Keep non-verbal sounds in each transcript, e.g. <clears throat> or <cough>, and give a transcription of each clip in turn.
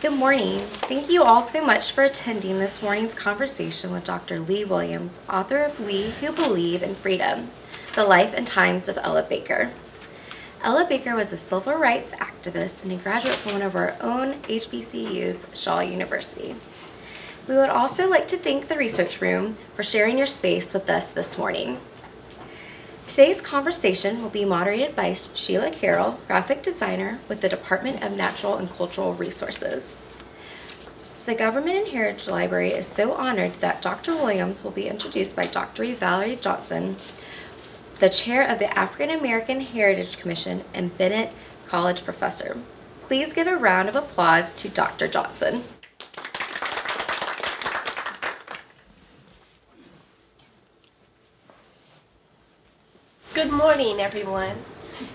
Good morning. Thank you all so much for attending this morning's conversation with Dr. Lea Williams, author of We Who Believe in Freedom, The Life and Times of Ella Baker. Ella Baker was a civil rights activist and a graduate from one of our own HBCUs, Shaw University. We would also like to thank the research room for sharing your space with us this morning. Today's conversation will be moderated by Sheilah Carroll, graphic designer with the Department of Natural and Cultural Resources. The Government and Heritage Library is so honored that Dr. Williams will be introduced by Dr. Valerie Johnson, the chair of the African American Heritage Commission and Bennett College professor. Please give a round of applause to Dr. Johnson. Good morning, everyone.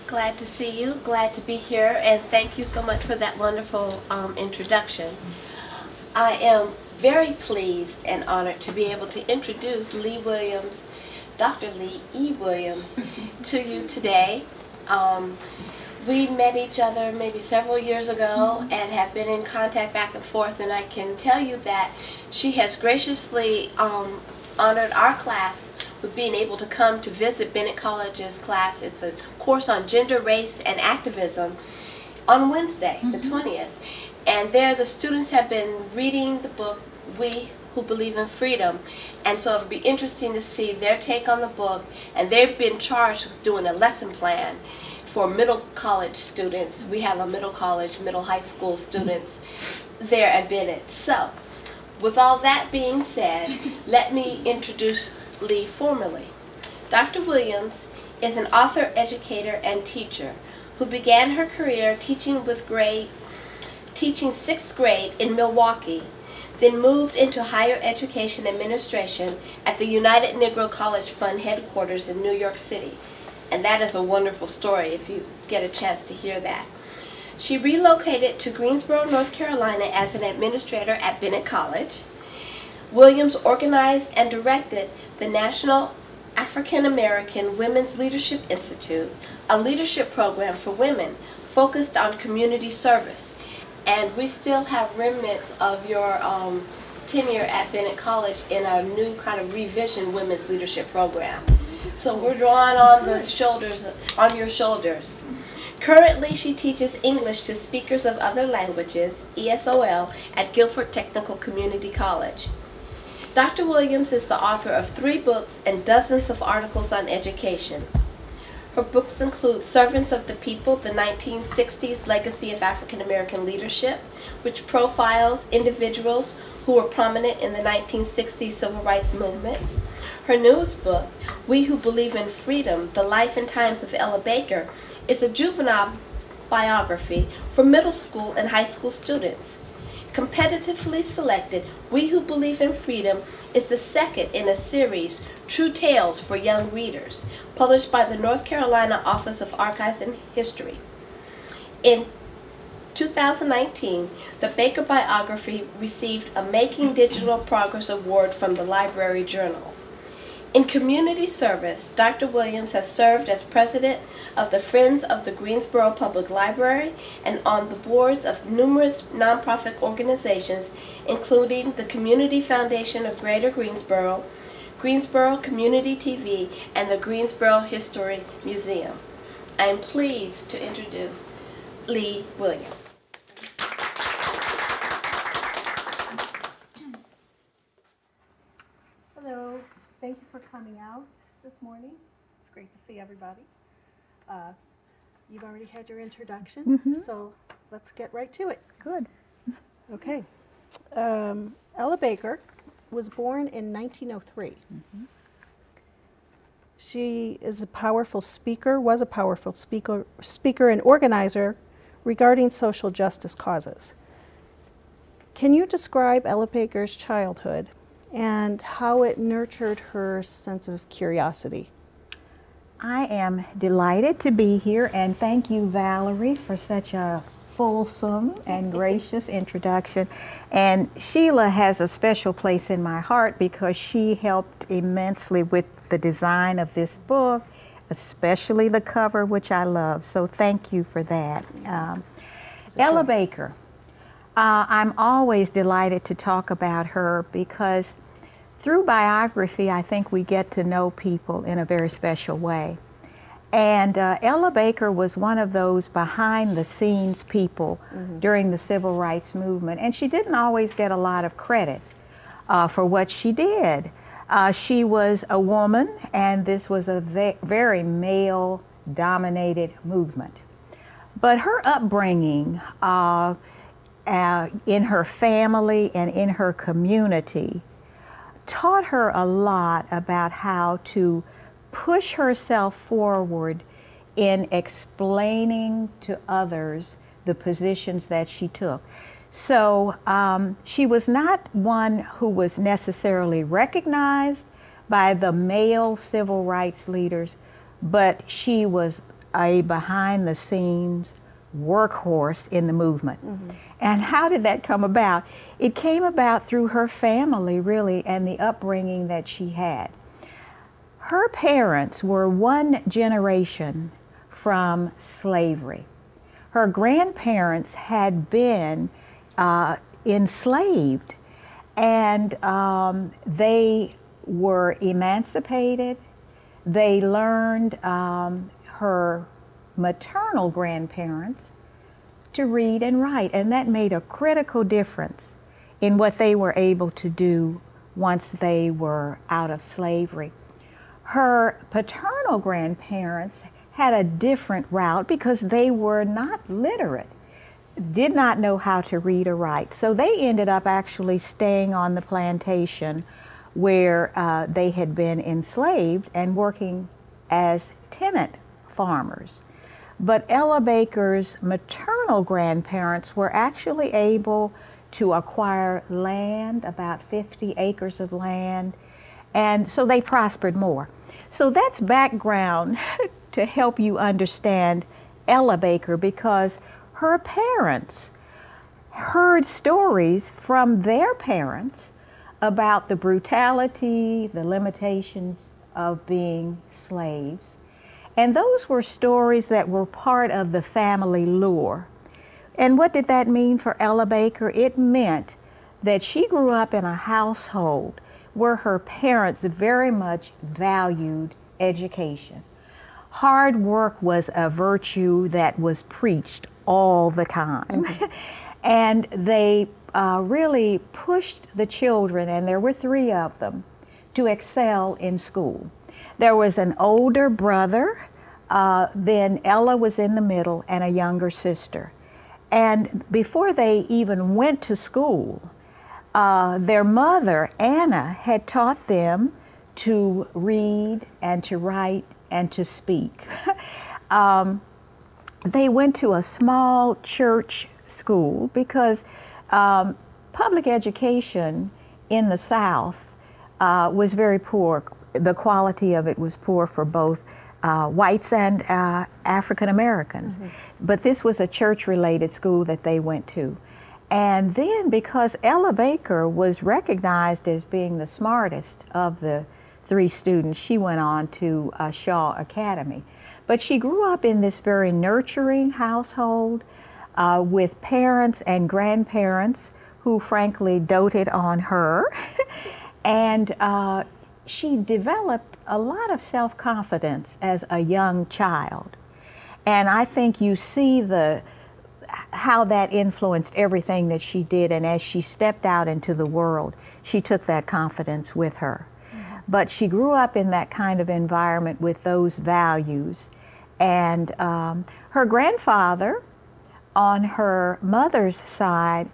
Glad to see you, glad to be here, and thank you so much for that wonderful um, introduction. I am very pleased and honored to be able to introduce Lea Williams, Dr. Lea E. Williams, <laughs> to you today. Um, we met each other maybe several years ago and have been in contact back and forth, and I can tell you that she has graciously um, honored our class with being able to come to visit Bennett College's class. It's a course on gender, race, and activism on Wednesday, mm -hmm. the 20th. Mm-hmm. And there the students have been reading the book, We Who Believe in Freedom. And so it'll be interesting to see their take on the book. And they've been charged with doing a lesson plan for middle college students. We have a middle college, middle high school students there at Bennett. So, with all that being said, <laughs> let me introduce Lea formally. Dr. Williams is an author, educator, and teacher who began her career teaching with grade, teaching sixth grade in Milwaukee, then moved into higher education administration at the United Negro College Fund headquarters in New York City. And that is a wonderful story if you get a chance to hear that. She relocated to Greensboro, North Carolina as an administrator at Bennett College. Williams organized and directed the National African American Women's Leadership Institute, a leadership program for women focused on community service. And we still have remnants of your um, tenure at Bennett College in our new kind of revision women's leadership program. So we're drawing on the shoulders, on your shoulders. Currently, she teaches English to speakers of other languages, ESOL, at Guilford Technical Community College. Dr. Williams is the author of three books and dozens of articles on education. Her books include Servants of the People, the 1960s Legacy of African American Leadership, which profiles individuals who were prominent in the 1960s civil rights movement. Her newest book, We Who Believe in Freedom, The Life and Times of Ella Baker, is a juvenile biography for middle school and high school students competitively selected, We Who Believe in Freedom is the second in a series, True Tales for Young Readers, published by the North Carolina Office of Archives and History. In 2019, the Baker biography received a Making Digital Progress Award from the Library Journal. In community service, Dr. Williams has served as president of the Friends of the Greensboro Public Library and on the boards of numerous nonprofit organizations, including the Community Foundation of Greater Greensboro, Greensboro Community TV, and the Greensboro History Museum. I am pleased to introduce Lea Williams. Thank you for coming out this morning. It's great to see everybody. Uh, you've already had your introduction, mm -hmm. so let's get right to it. Good. Okay. Um, Ella Baker was born in 1903. Mm -hmm. She is a powerful speaker, was a powerful speaker, speaker and organizer regarding social justice causes. Can you describe Ella Baker's childhood and how it nurtured her sense of curiosity. I am delighted to be here and thank you, Valerie, for such a fulsome and gracious introduction. And Sheilah has a special place in my heart because she helped immensely with the design of this book, especially the cover, which I love. So thank you for that. Um, Ella Baker. Uh, I'm always delighted to talk about her because through biography, I think we get to know people in a very special way. And uh, Ella Baker was one of those behind the scenes people mm-hmm. during the civil rights movement. And she didn't always get a lot of credit uh, for what she did. Uh, she was a woman, and this was a ve- very male dominated movement. But her upbringing uh, uh, in her family and in her community taught her a lot about how to push herself forward in explaining to others the positions that she took. So um, she was not one who was necessarily recognized by the male civil rights leaders, but she was a behind the scenes workhorse in the movement. Mm-hmm. And how did that come about? It came about through her family, really, and the upbringing that she had. Her parents were one generation from slavery. Her grandparents had been uh, enslaved and um, they were emancipated. They learned um, her maternal grandparents to read and write, and that made a critical difference in what they were able to do once they were out of slavery. Her paternal grandparents had a different route because they were not literate, did not know how to read or write. So they ended up actually staying on the plantation where uh, they had been enslaved and working as tenant farmers. But Ella Baker's maternal grandparents were actually able to acquire land, about 50 acres of land, and so they prospered more. So that's background <laughs> to help you understand Ella Baker because her parents heard stories from their parents about the brutality, the limitations of being slaves. And those were stories that were part of the family lore. And what did that mean for Ella Baker? It meant that she grew up in a household where her parents very much valued education. Hard work was a virtue that was preached all the time. Mm-hmm. <laughs> and they uh, really pushed the children, and there were three of them, to excel in school. There was an older brother, uh, then Ella was in the middle, and a younger sister. And before they even went to school, uh, their mother, Anna, had taught them to read and to write and to speak. <laughs> um, they went to a small church school because um, public education in the South uh, was very poor the quality of it was poor for both uh, whites and uh, African Americans. Mm-hmm. But this was a church related school that they went to. And then, because Ella Baker was recognized as being the smartest of the three students, she went on to uh, Shaw Academy. But she grew up in this very nurturing household uh, with parents and grandparents who, frankly, doted on her. <laughs> and uh, she developed a lot of self confidence as a young child. And I think you see the how that influenced everything that she did and as she stepped out into the world she took that confidence with her mm-hmm. but she grew up in that kind of environment with those values and um, her grandfather on her mother's side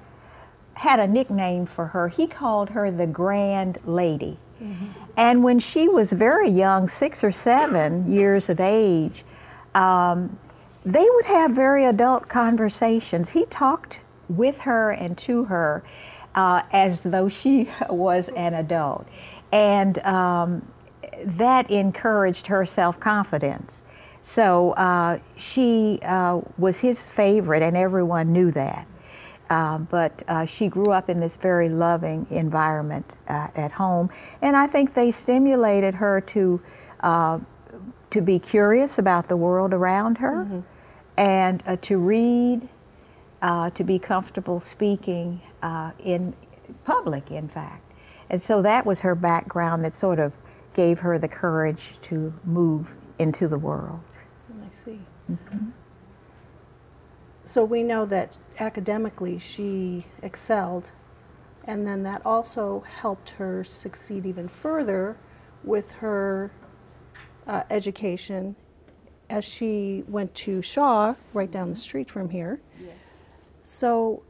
had a nickname for her he called her the grand lady mm-hmm. And when she was very young, six or seven years of age, um, they would have very adult conversations. He talked with her and to her uh, as though she <laughs> was an adult. And um, that encouraged her self confidence. So uh, she uh, was his favorite, and everyone knew that. Uh, but uh, she grew up in this very loving environment uh, at home, and I think they stimulated her to uh, to be curious about the world around her, mm-hmm. and uh, to read, uh, to be comfortable speaking uh, in public, in fact. And so that was her background that sort of gave her the courage to move into the world. I see. Mm-hmm. So we know that academically she excelled, and then that also helped her succeed even further with her uh, education as she went to Shaw, right down the street from here. Yes. So,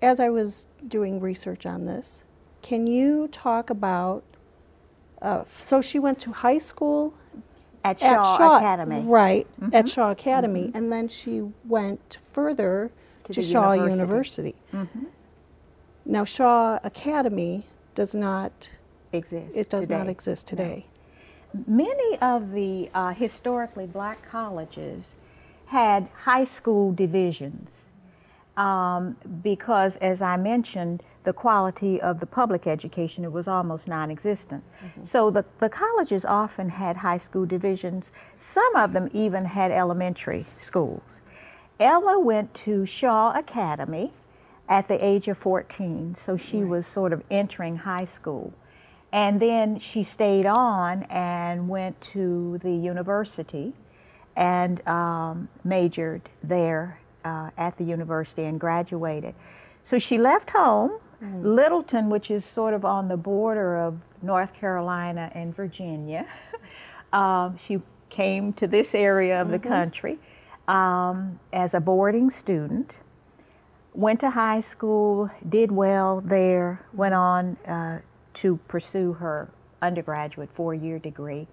as I was doing research on this, can you talk about? Uh, so she went to high school at Shaw, at Shaw Academy, right? Mm-hmm. At Shaw Academy, mm-hmm. and then she went further to, to Shaw University. University. Mm-hmm. Now, Shaw Academy does not exist. It does today. not exist today. No. Many of the uh, historically black colleges had high school divisions um, because, as I mentioned, the quality of the public education it was almost non-existent. Mm-hmm. So the, the colleges often had high school divisions. Some of them even had elementary schools. Ella went to Shaw Academy at the age of 14, so she right. was sort of entering high school. And then she stayed on and went to the university and um, majored there uh, at the university and graduated. So she left home, mm. Littleton, which is sort of on the border of North Carolina and Virginia. <laughs> um, she came to this area of mm-hmm. the country um, as a boarding student. Went to high school, did well there, went on uh, to pursue her undergraduate four year degree.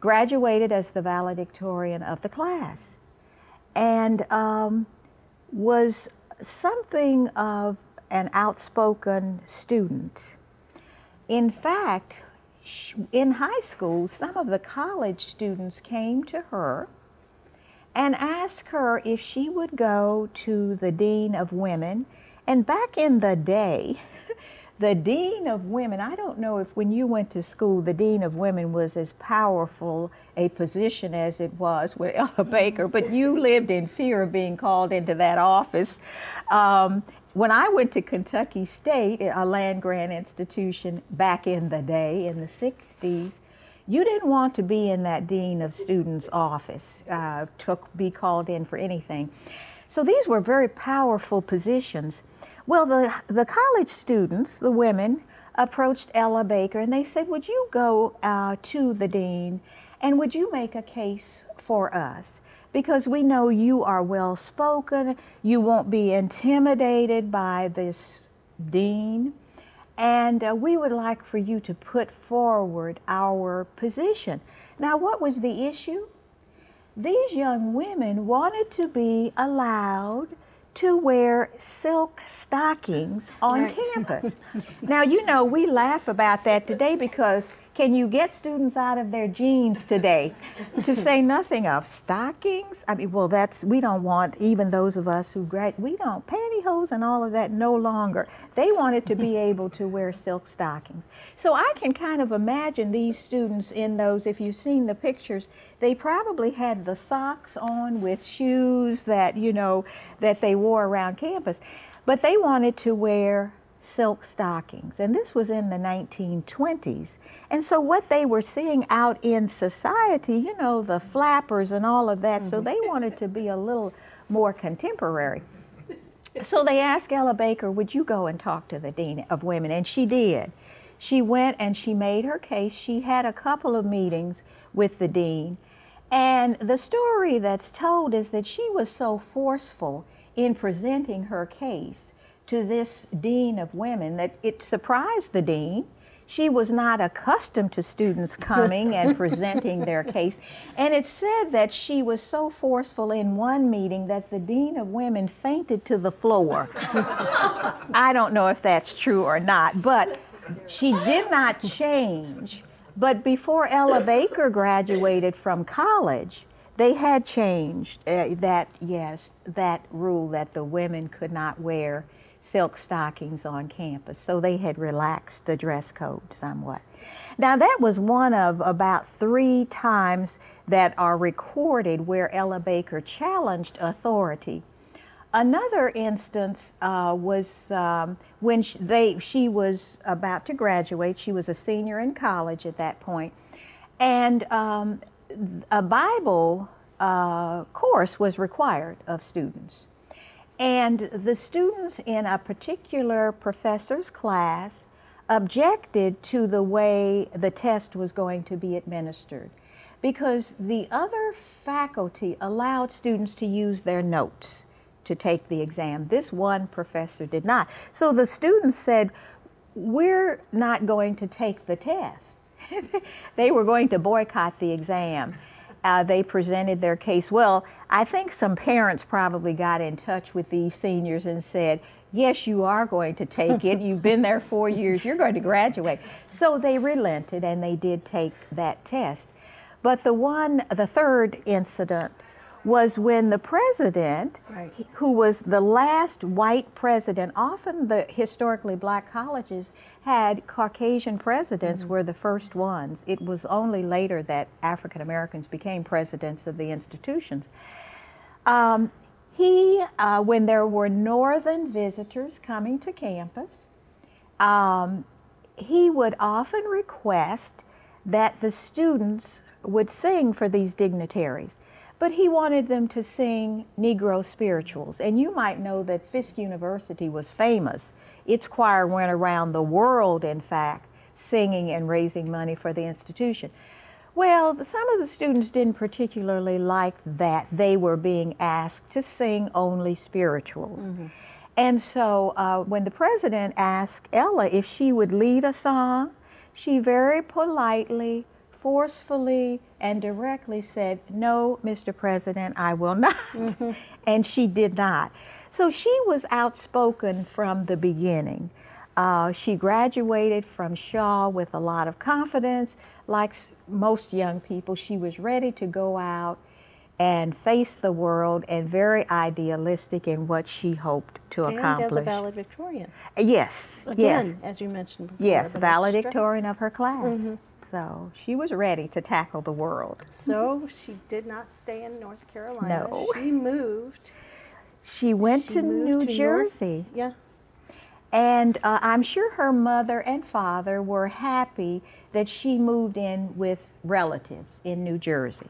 Graduated as the valedictorian of the class and um, was something of an outspoken student. In fact, in high school, some of the college students came to her and asked her if she would go to the Dean of Women. And back in the day, <laughs> the Dean of Women, I don't know if when you went to school, the Dean of Women was as powerful a position as it was with Ella Baker, but you lived in fear of being called into that office. Um, when I went to Kentucky State, a land grant institution back in the day, in the 60s, you didn't want to be in that dean of students office, uh, to be called in for anything. So these were very powerful positions. Well, the, the college students, the women, approached Ella Baker and they said, Would you go uh, to the dean and would you make a case for us? Because we know you are well spoken, you won't be intimidated by this dean, and uh, we would like for you to put forward our position. Now, what was the issue? These young women wanted to be allowed to wear silk stockings on right. campus. now, you know, we laugh about that today because can you get students out of their jeans today? to say <laughs> nothing of stockings. I mean, well, that's, we don't want, even those of us who grad, we don't, pantyhose and all of that no longer. They wanted to be <laughs> able to wear silk stockings. So I can kind of imagine these students in those, if you've seen the pictures, they probably had the socks on with shoes that, you know, that they wore around campus. But they wanted to wear silk stockings. And this was in the 1920s. And so what they were seeing out in society, you know, the flappers and all of that, mm-hmm. so they wanted to be a little more contemporary. So they asked Ella Baker, would you go and talk to the Dean of Women? And she did. She went and she made her case. She had a couple of meetings with the Dean. And the story that's told is that she was so forceful in presenting her case to this dean of women that it surprised the dean. She was not accustomed to students coming and <laughs> presenting their case. And it said that she was so forceful in one meeting that the dean of women fainted to the floor. <laughs> I don't know if that's true or not, but she did not change. But before Ella Baker graduated from college, they had changed uh, that, yes, that rule that the women could not wear silk stockings on campus. So they had relaxed the dress code somewhat. Now, that was one of about three times that are recorded where Ella Baker challenged authority. Another instance uh, was um, when she, they, she was about to graduate. She was a senior in college at that point, and um, a Bible uh, course was required of students. And the students in a particular professor's class objected to the way the test was going to be administered because the other faculty allowed students to use their notes to take the exam. This one professor did not. So the students said, We're not going to take the test. <laughs> they were going to boycott the exam. Uh, they presented their case. Well, I think some parents probably got in touch with these seniors and said, Yes, you are going to take it. You've been there four <laughs> years. You're going to graduate. So they relented and they did take that test. But the one, the third incident was when the president, right. who was the last white president, often the historically black colleges had Caucasian presidents mm-hmm. were the first ones. It was only later that African Americans became presidents of the institutions. Um, he, uh, when there were northern visitors coming to campus, um, he would often request that the students would sing for these dignitaries but he wanted them to sing Negro spirituals. And you might know that Fisk University was famous. Its choir went around the world, in fact, singing and raising money for the institution. Well, some of the students didn't particularly like that they were being asked to sing only spirituals. Mm-hmm. And so uh, when the president asked Ella if she would lead a song, she very politely forcefully and directly said, No, Mr. President, I will not. Mm-hmm. <laughs> and she did not. So she was outspoken from the beginning. Uh, she graduated from Shaw with a lot of confidence. Like most young people, she was ready to go out and face the world and very idealistic in what she hoped to and accomplish. And as a valedictorian. Yes. Again, yes. as you mentioned before. Yes, valedictorian of her class. Mm-hmm. So she was ready to tackle the world. So she did not stay in North Carolina. No. She moved. She went she to New to Jersey. North, yeah. And uh, I'm sure her mother and father were happy that she moved in with relatives in New Jersey.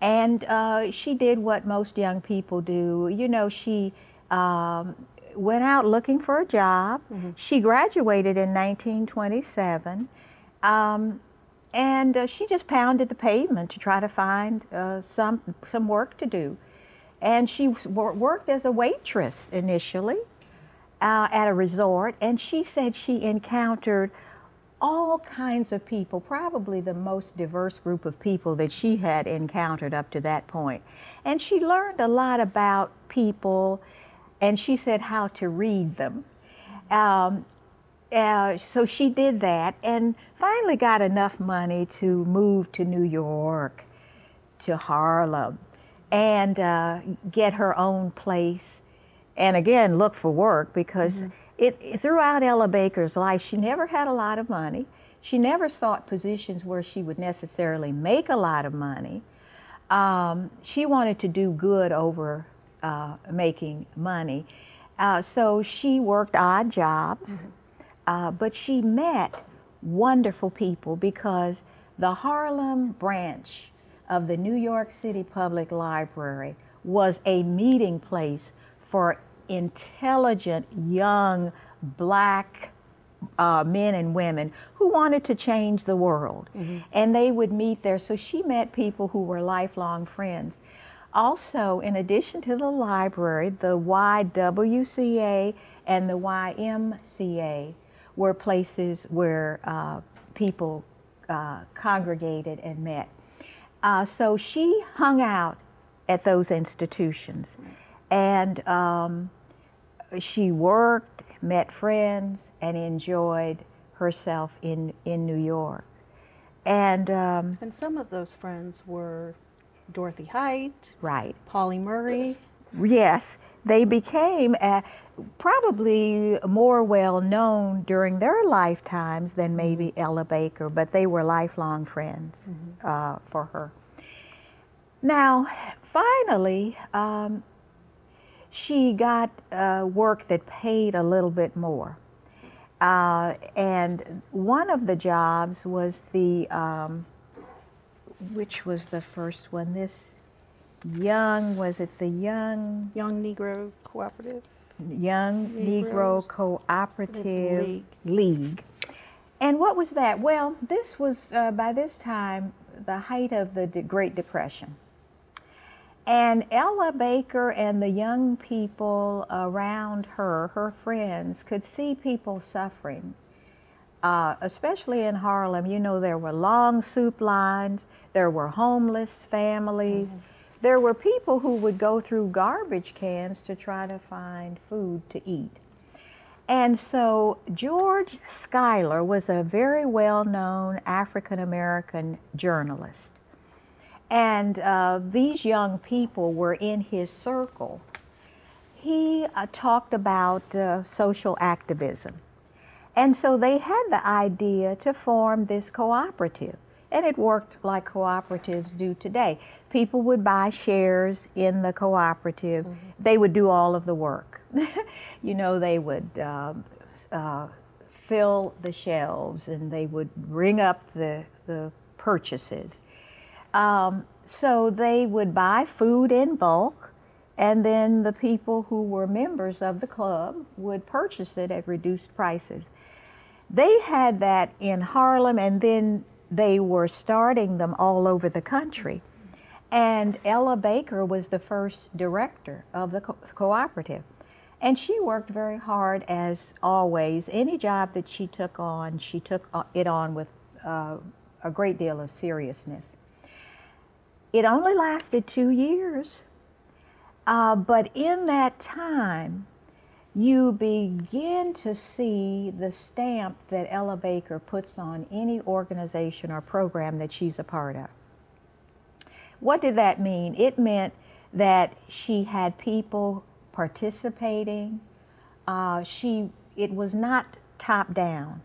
And uh, she did what most young people do. You know, she um, went out looking for a job. Mm-hmm. She graduated in 1927. Um, and uh, she just pounded the pavement to try to find uh, some some work to do. And she worked as a waitress initially uh, at a resort, and she said she encountered all kinds of people, probably the most diverse group of people that she had encountered up to that point. And she learned a lot about people, and she said how to read them. Um, uh, so she did that and finally got enough money to move to New York, to Harlem, and uh, get her own place. And again, look for work because mm-hmm. it, throughout Ella Baker's life, she never had a lot of money. She never sought positions where she would necessarily make a lot of money. Um, she wanted to do good over uh, making money. Uh, so she worked odd jobs. Mm-hmm uh, but she met wonderful people because the Harlem branch of the New York City Public Library was a meeting place for intelligent young black uh, men and women who wanted to change the world. Mm-hmm. And they would meet there. So she met people who were lifelong friends. Also, in addition to the library, the YWCA and the YMCA were places where uh, people uh, congregated and met. Uh, so she hung out at those institutions and um, she worked, met friends, and enjoyed herself in, in New York. And, um, and some of those friends were Dorothy Height, right? Pauli Murray. Yes, they became uh, probably more well known during their lifetimes than maybe mm-hmm. Ella Baker, but they were lifelong friends mm-hmm. uh, for her. Now, finally, um, she got uh, work that paid a little bit more. Uh, and one of the jobs was the, um, which was the first one? This young, was it the young? Young Negro Cooperative. Young Negroes Negro Cooperative League. League. And what was that? Well, this was uh, by this time the height of the De- Great Depression. And Ella Baker and the young people around her, her friends, could see people suffering. Uh, especially in Harlem, you know, there were long soup lines, there were homeless families, there were people who would go through garbage cans to try to find food to eat. And so George Schuyler was a very well known African American journalist. And uh, these young people were in his circle. He uh, talked about uh, social activism. And so they had the idea to form this cooperative. And it worked like cooperatives do today. People would buy shares in the cooperative, they would do all of the work. <laughs> you know, they would um, uh, fill the shelves and they would ring up the, the purchases. Um, so they would buy food in bulk, and then the people who were members of the club would purchase it at reduced prices. They had that in Harlem, and then they were starting them all over the country. And Ella Baker was the first director of the co- cooperative. And she worked very hard as always. Any job that she took on, she took it on with uh, a great deal of seriousness. It only lasted two years, uh, but in that time, you begin to see the stamp that Ella Baker puts on any organization or program that she's a part of. What did that mean? It meant that she had people participating. Uh, she, it was not top down.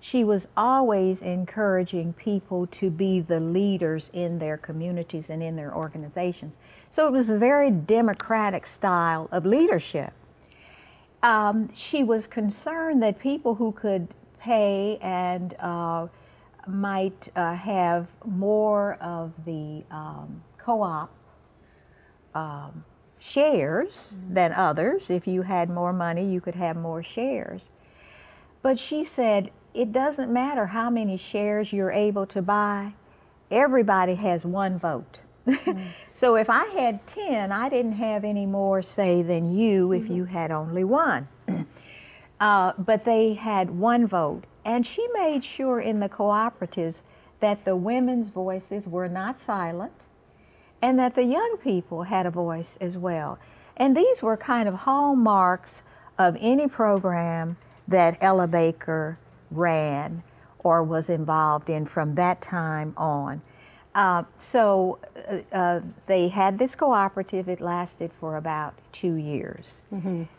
She was always encouraging people to be the leaders in their communities and in their organizations. So it was a very democratic style of leadership. Um, she was concerned that people who could pay and uh, might uh, have more of the um, co-op um, shares than others. If you had more money, you could have more shares. But she said it doesn't matter how many shares you're able to buy, everybody has one vote. <laughs> so if I had 10, I didn't have any more say than you if you had only one. <clears throat> Uh, but they had one vote. And she made sure in the cooperatives that the women's voices were not silent and that the young people had a voice as well. And these were kind of hallmarks of any program that Ella Baker ran or was involved in from that time on. Uh, so uh, uh, they had this cooperative. It lasted for about two years,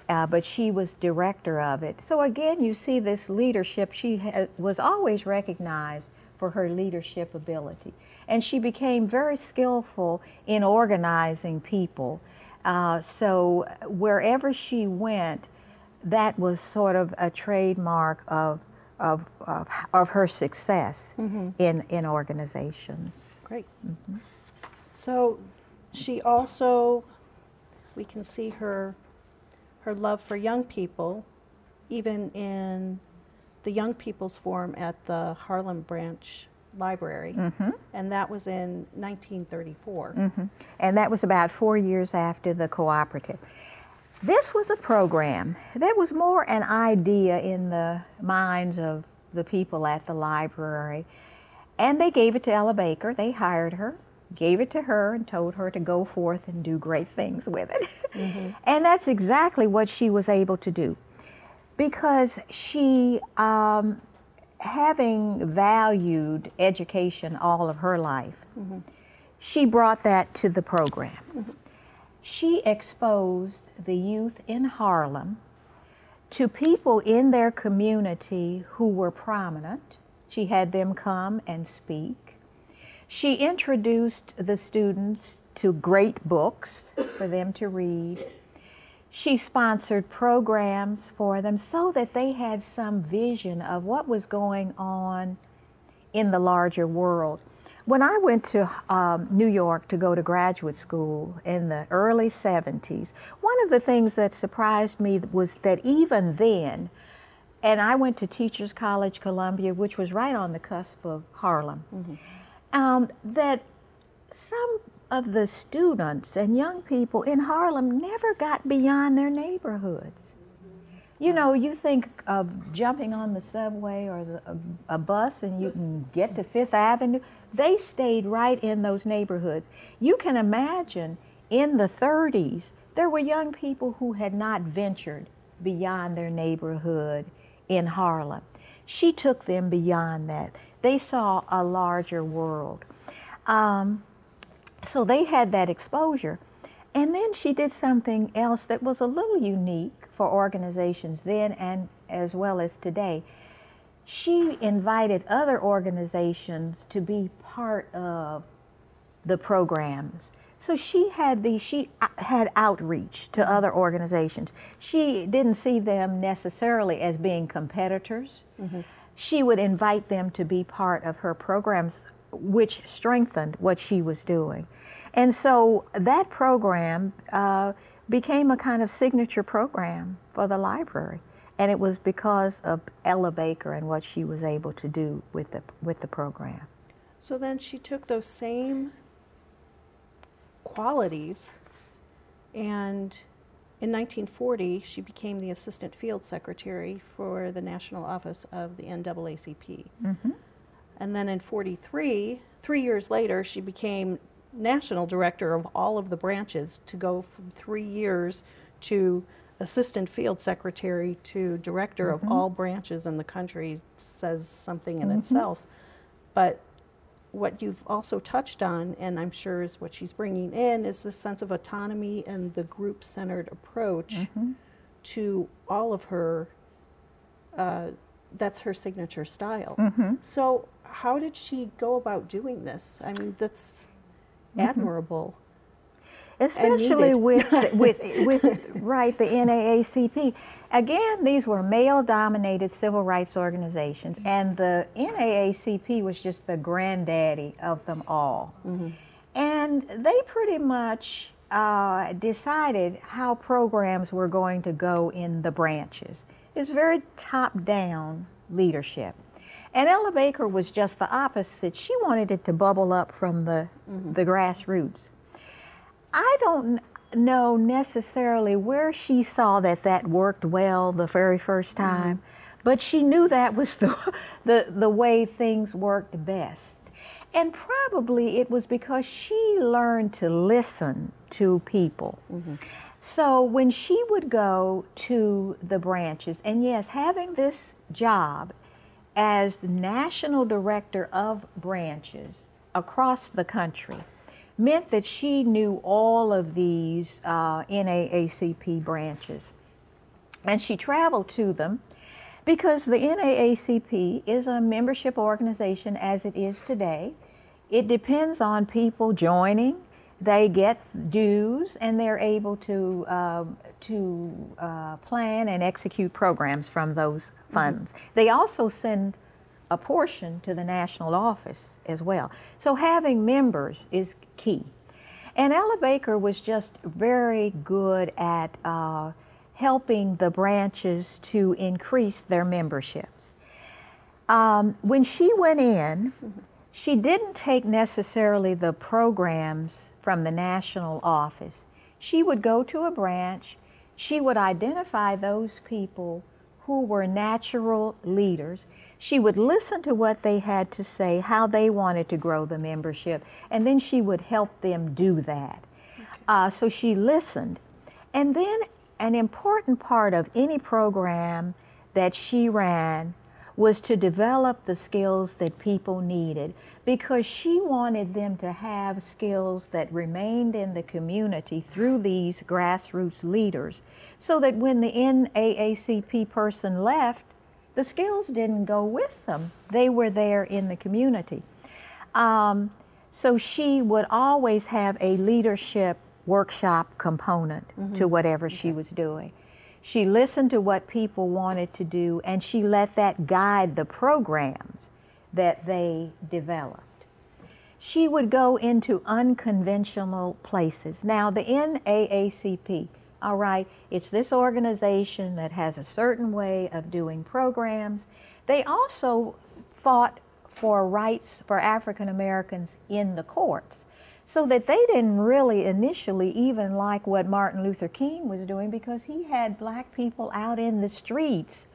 uh, but she was director of it. So again, you see this leadership. She ha- was always recognized for her leadership ability, and she became very skillful in organizing people. Uh, so wherever she went, that was sort of a trademark of of, of, of her success mm-hmm. in, in organizations. Great. Mm-hmm. So she also, we can see her, her love for young people, even in the Young People's Forum at the Harlem Branch Library. Mm-hmm. And that was in 1934. And that was about four years after the cooperative. This was a program that was more an idea in the minds of the people at the library. And they gave it to Ella Baker. They hired her, gave it to her, and told her to go forth and do great things with it. Mm-hmm. <laughs> and that's exactly what she was able to do. Because she, um, having valued education all of her life, mm-hmm. she brought that to the program. Mm-hmm. She exposed the youth in Harlem to people in their community who were prominent. She had them come and speak. She introduced the students to great books for them to read. She sponsored programs for them so that they had some vision of what was going on in the larger world. When I went to um, New York to go to graduate school in the early 70s, one of the things that surprised me was that even then, and I went to Teachers College Columbia, which was right on the cusp of Harlem, mm-hmm. um, that some of the students and young people in Harlem never got beyond their neighborhoods. You know, you think of jumping on the subway or the, a, a, bus and you can get to Fifth Avenue. They stayed right in those neighborhoods. You can imagine in the 30s, there were young people who had not ventured beyond their neighborhood in Harlem. She took them beyond that. They saw a larger world. Um, so they had that exposure. And then she did something else that was a little unique for organizations then and as well as today. She invited other organizations to be part of the programs. So she had the she uh, had outreach to other organizations. She didn't see them necessarily as being competitors. Mm-hmm. She would invite them to be part of her programs, which strengthened what she was doing. And so that program uh, became a kind of signature program for the library. And it was because of Ella Baker and what she was able to do with the, with the program. So then she took those same qualities and in 1940 she became the assistant field secretary for the national office of the NAACP. Mm-hmm. And then in 43, three years later, she became national director of all of the branches to go from three years to assistant field secretary to director mm-hmm. of all branches in the country says something in mm-hmm. itself. But what you've also touched on, and I'm sure is what she's bringing in, is the sense of autonomy and the group centered approach mm-hmm. to all of her. Uh, that's her signature style. Mm-hmm. So, how did she go about doing this? I mean, that's Mm-hmm. admirable. Especially with, <laughs> with, with, right, the NAACP. Again, these were male dominated civil rights organizations, and the NAACP was just the granddaddy of them all. Mm-hmm. And they pretty much uh, decided how programs were going to go in the branches. It's very top down leadership. And Ella Baker was just the opposite. She wanted it to bubble up from the, mm-hmm. the grassroots. I don't know necessarily where she saw that that worked well the very first mm-hmm. time, mm-hmm. but she knew that was the, <laughs> the, the way things worked best. And probably it was because she learned to listen to people. Mm-hmm. So when she would go to the branches, and yes, having this job as the national director of branches across the country meant that she knew all of these uh, NAACP branches. And she traveled to them because the NAACP is a membership organization as it is today. It depends on people joining. They get dues and they're able to, uh, to uh, plan and execute programs from those funds. Mm-hmm. They also send a portion to the national office as well. So having members is key. And Ella Baker was just very good at uh, helping the branches to increase their memberships. Um, when she went in, she didn't take necessarily the programs from the national office. She would go to a branch, she would identify those people who were natural leaders. She would listen to what they had to say, how they wanted to grow the membership, and then she would help them do that. Okay. Uh, so she listened. And then an important part of any program that she ran was to develop the skills that people needed because she wanted them to have skills that remained in the community through these grassroots leaders so that when the NAACP person left, the skills didn't go with them. They were there in the community. Um, so she would always have a leadership workshop component to whatever she was doing. She listened to what people wanted to do and she let that guide the programs that they developed. She would go into unconventional places. Now, the NAACP, all right, it's this organization that has a certain way of doing programs. They also fought for rights for African Americans in the courts so that they didn't really initially even like what Martin Luther King was doing because he had black people out in the streets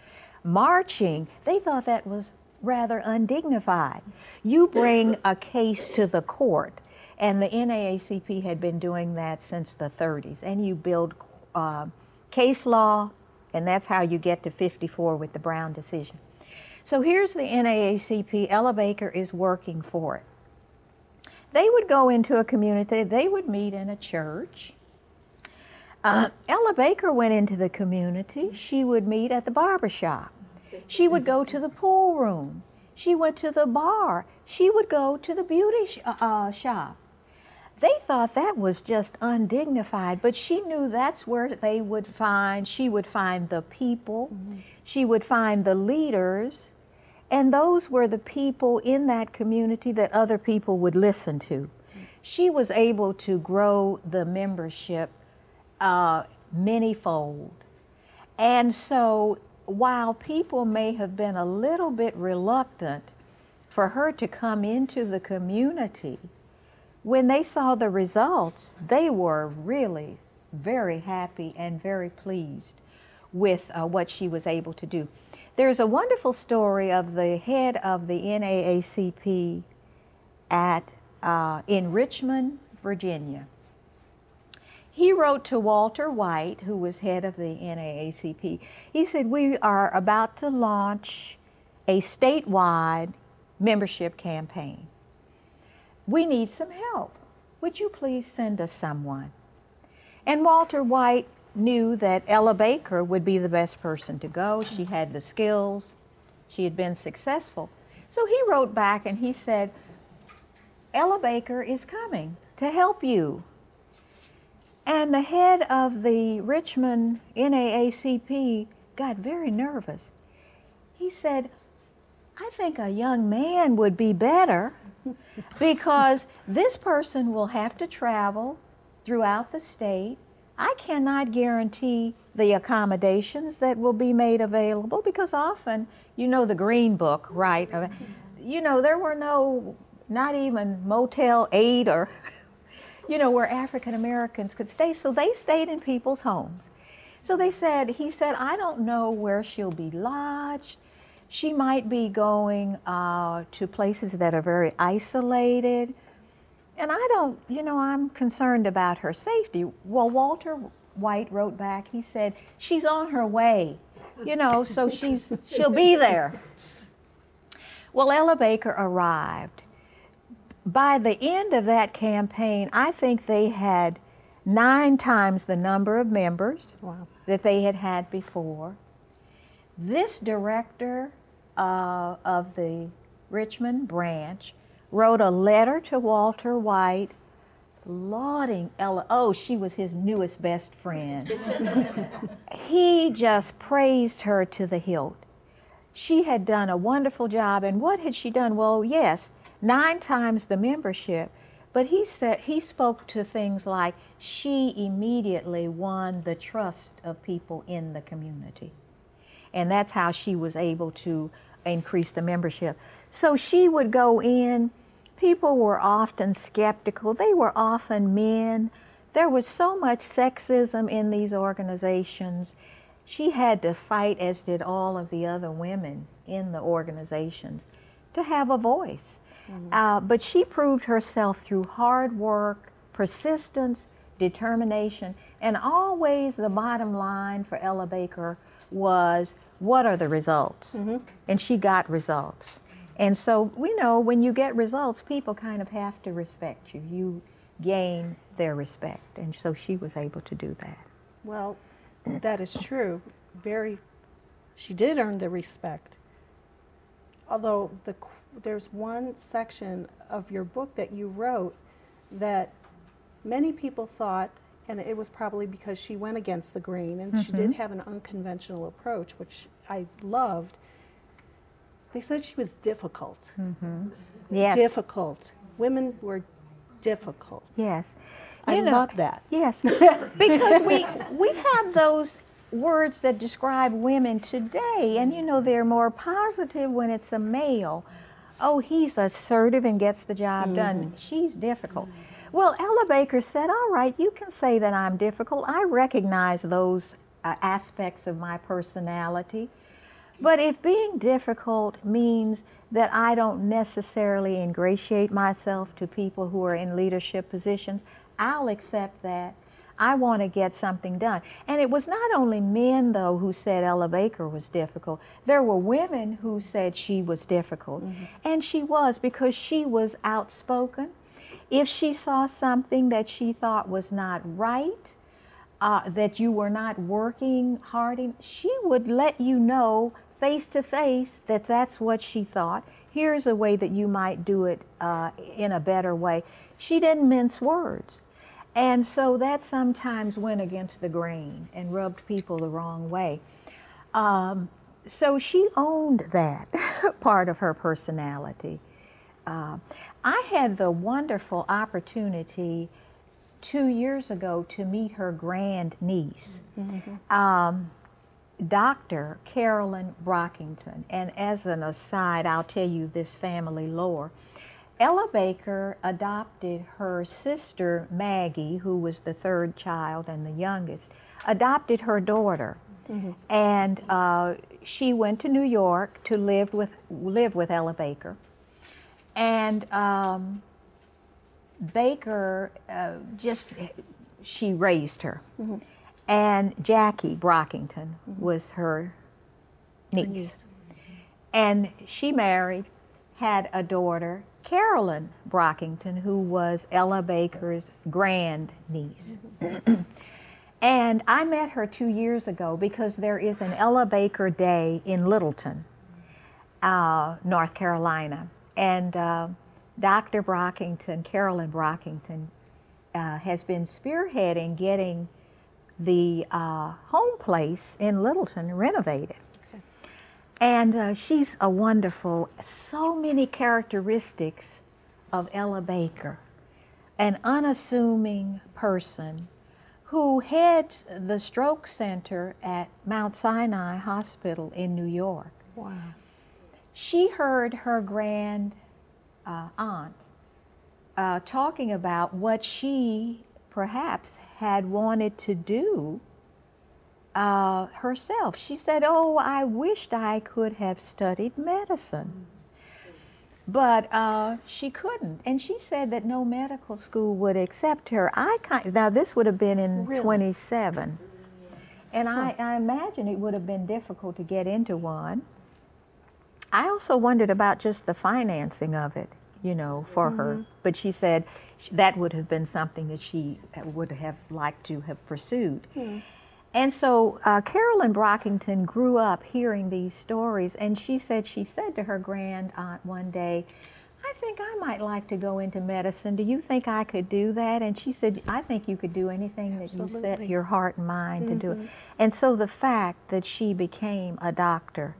marching. They thought that was rather undignified. You bring a case to the court, and the NAACP had been doing that since the 30s, and you build uh, case law, and that's how you get to 54 with the Brown decision. So here's the NAACP. Ella Baker is working for it. They would go into a community, they would meet in a church. Uh, Ella Baker went into the community. She would meet at the barber shop. She would go to the pool room. She went to the bar. She would go to the beauty sh- uh, uh, shop. They thought that was just undignified, but she knew that's where they would find, she would find the people, she would find the leaders, and those were the people in that community that other people would listen to. She was able to grow the membership uh, manyfold. And so while people may have been a little bit reluctant for her to come into the community, when they saw the results, they were really very happy and very pleased with uh, what she was able to do. There's a wonderful story of the head of the NAACP at, uh, in Richmond, Virginia. He wrote to Walter White, who was head of the NAACP. He said, We are about to launch a statewide membership campaign. We need some help. Would you please send us someone? And Walter White knew that Ella Baker would be the best person to go. She had the skills, she had been successful. So he wrote back and he said, Ella Baker is coming to help you. And the head of the Richmond NAACP got very nervous. He said, I think a young man would be better because this person will have to travel throughout the state. I cannot guarantee the accommodations that will be made available because often, you know, the Green Book, right? Uh, You know, there were no, not even Motel 8 or, <laughs> you know, where African Americans could stay. So they stayed in people's homes. So they said, he said, I don't know where she'll be lodged. She might be going uh, to places that are very isolated. And I don't, you know, I'm concerned about her safety. Well, Walter White wrote back, he said, she's on her way, you know, so she's, she'll be there. Well, Ella Baker arrived. By the end of that campaign, I think they had nine times the number of members Wow. that they had had before. This director uh, of the Richmond branch wrote a letter to Walter White lauding Ella. Oh, she was his newest best friend. <laughs> he just praised her to the hilt. She had done a wonderful job, and what had she done? Well, yes, nine times the membership, but he said he spoke to things like she immediately won the trust of people in the community. And that's how she was able to increase the membership. So she would go in, people were often skeptical, they were often men. There was so much sexism in these organizations. She had to fight, as did all of the other women in the organizations, to have a voice. Uh, but she proved herself through hard work, persistence, determination, and always the bottom line for Ella Baker was what are the results? Mm-hmm. And she got results. And so we know when you get results, people kind of have to respect you. You gain their respect. And so she was able to do that. Well, that is true. Very, she did earn the respect. Although the there's one section of your book that you wrote that many people thought and it was probably because she went against the grain and she did mm-hmm. have an unconventional approach, which I loved. They said she was difficult. Mm-hmm. Yes. Difficult. Women were difficult. Yes. I You know- love that. Yes, <laughs> because we we have those words that describe women today, and you know they're more positive when it's a male. Oh, he's assertive and gets the job done. Mm-hmm. She's difficult. Well, Ella Baker said, "All right, you can say that I'm difficult. I recognize those uh, aspects of my personality." But if being difficult means that I don't necessarily ingratiate myself to people who are in leadership positions, I'll accept that. I want to get something done. And it was not only men, though, who said Ella Baker was difficult. There were women who said she was difficult. And she was because she was outspoken. If she saw something that she thought was not right, uh, that you were not working hard in, she would let you know face to face that that's what she thought. Here's a way that you might do it uh, in a better way. She didn't mince words. And so that sometimes went against the grain and rubbed people the wrong way. Um, so she owned that <laughs> part of her personality. Uh, I had the wonderful opportunity two years ago to meet her grand niece, um, Dr. Carolyn Brockington. And as an aside, I'll tell you this family lore. Ella Baker adopted her sister Maggie, who was the third child and the youngest, adopted her daughter. And uh, she went to New York to live with, live with Ella Baker. And um, Baker uh, just, she raised her. And Jackie Brockington was her niece. And she married, had a daughter, Carolyn Brockington, who was Ella Baker's grand niece. <clears throat> and I met her two years ago because there is an Ella Baker Day in Littleton, uh, North Carolina. And uh, Dr. Brockington, Carolyn Brockington, uh, has been spearheading getting the uh, home place in Littleton renovated. And uh, she's a wonderful, so many characteristics of Ella Baker, an unassuming person who heads the stroke center at Mount Sinai Hospital in New York. Wow. She heard her grand uh, aunt uh, talking about what she perhaps had wanted to do uh, herself. She said, Oh, I wished I could have studied medicine. But uh, she couldn't. And she said that no medical school would accept her. I kind now this would have been in Really? 27. And I, I imagine it would have been difficult to get into one. I also wondered about just the financing of it, you know, for her. Mm-hmm. But she said that would have been something that she would have liked to have pursued. Hmm. And so uh, Carolyn Brockington grew up hearing these stories, and she said she said to her grand aunt one day, I think I might like to go into medicine. Do you think I could do that? And she said, I think you could do anything that you set your heart and mind to do it. Mm-hmm. And so the fact that she became a doctor,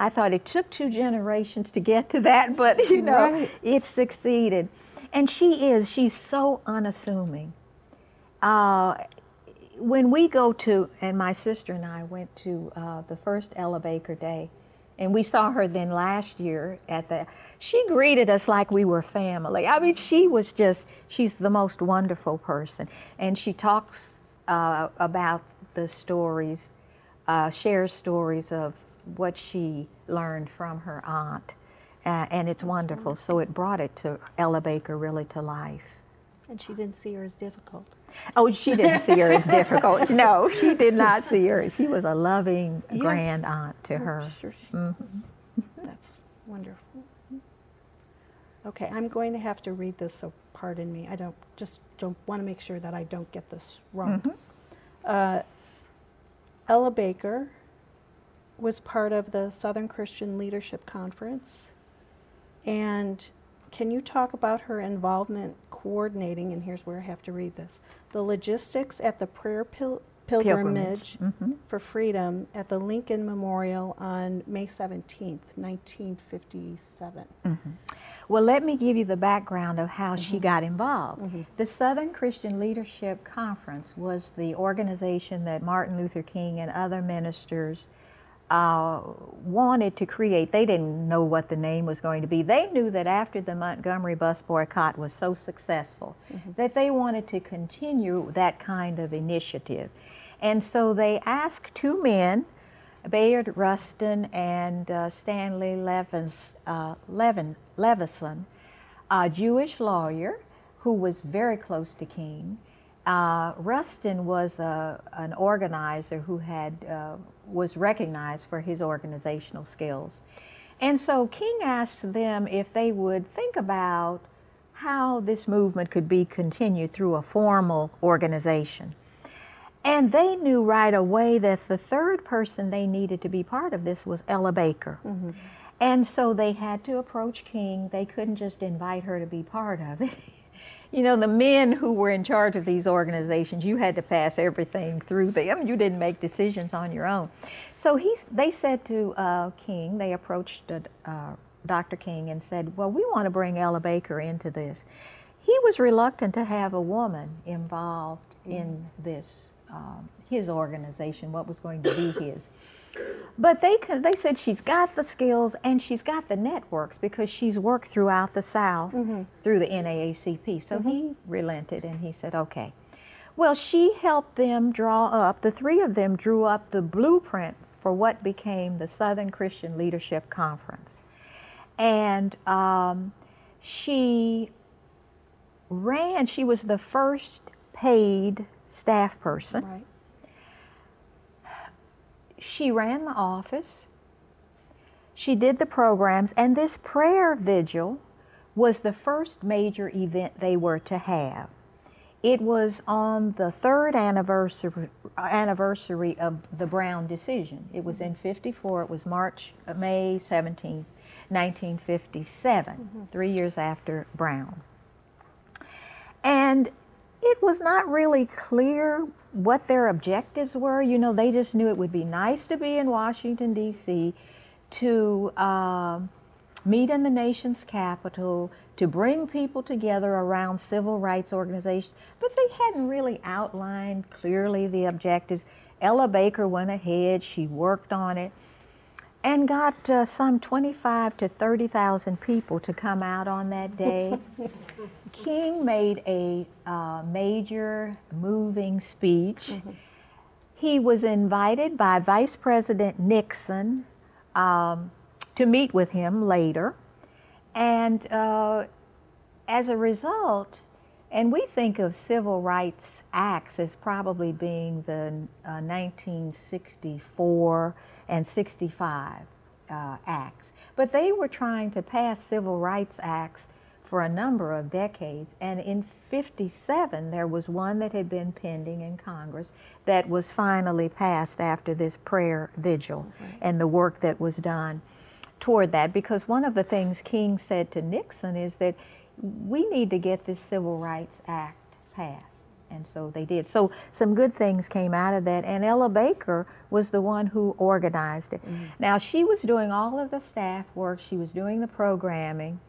I thought it took two generations to get to that, <laughs> but you know, Right. it succeeded. And she is, she's so unassuming. Uh, when we go to, and my sister and I went to uh, the first Ella Baker Day, and we saw her then last year at the, she greeted us like we were family. I mean, she was just, she's the most wonderful person. And she talks uh, about the stories, uh, shares stories of what she learned from her aunt. Uh, and it's wonderful. So it brought it to Ella Baker really to life. And she didn't see her as difficult. Oh, she didn't see her as difficult. <laughs> No, she did not see her. She was a loving Yes. grand aunt to I'm her. sure she was. That's wonderful. Okay, I'm going to have to read this, so pardon me. I don't just don't want to make sure that I don't get this wrong. Uh, Ella Baker was part of the Southern Christian Leadership Conference, and can you talk about her involvement coordinating, and here's where I have to read this, the logistics at the prayer pil- pilgrimage, Pilgrimage, mm-hmm. for freedom at the Lincoln Memorial on May 17th, 1957? Mm-hmm. Well, let me give you the background of how she mm-hmm. got involved. The Southern Christian Leadership Conference was the organization that Martin Luther King and other ministers uh, wanted to create. They didn't know what the name was going to be. They knew that after the Montgomery bus boycott was so successful, that they wanted to continue that kind of initiative. And so they asked two men, Bayard Rustin and uh, Stanley Levins, uh, Levin, Levison, a Jewish lawyer who was very close to King. Uh, Rustin was a, an organizer who had uh, was recognized for his organizational skills, and so King asked them if they would think about how this movement could be continued through a formal organization. And they knew right away that the third person they needed to be part of this was Ella Baker. And so they had to approach King. They couldn't just invite her to be part of it. <laughs> you know, the men who were in charge of these organizations, you had to pass everything through them. You didn't make decisions on your own. So he's, they said to uh, King, they approached uh, Dr. King and said, Well, we want to bring Ella Baker into this. He was reluctant to have a woman involved in this, um, his organization, what was going to be his. But they they said she's got the skills and she's got the networks because she's worked throughout the South through the NAACP. So he relented and he said, "Okay." Well, she helped them draw up. The three of them drew up the blueprint for what became the Southern Christian Leadership Conference, and um, she ran. She was the first paid staff person Right. She ran the office, she did the programs, and this prayer vigil was the first major event they were to have. It was on the third anniversary, anniversary of the Brown decision. It was in 54, it was March, uh, May 17, 1957, three years after Brown. And it was not really clear what their objectives were. You know, they just knew it would be nice to be in Washington, D.C., to um, meet in the nation's capital, to bring people together around civil rights organizations, but they hadn't really outlined clearly the objectives. Ella Baker went ahead, she worked on it and got uh, some 25 to 30,000 people to come out on that day. <laughs> King made a uh, major moving speech. He was invited by Vice President Nixon um, to meet with him later. And uh, as a result, and we think of civil rights acts as probably being the uh, 1964 and 65 uh, acts, but they were trying to pass civil rights acts for a number of decades. And in 57, there was one that had been pending in Congress that was finally passed after this prayer vigil and the work that was done toward that. Because one of the things King said to Nixon is that we need to get this Civil Rights Act passed. And so they did. So some good things came out of that. And Ella Baker was the one who organized it. Now, she was doing all of the staff work, she was doing the programming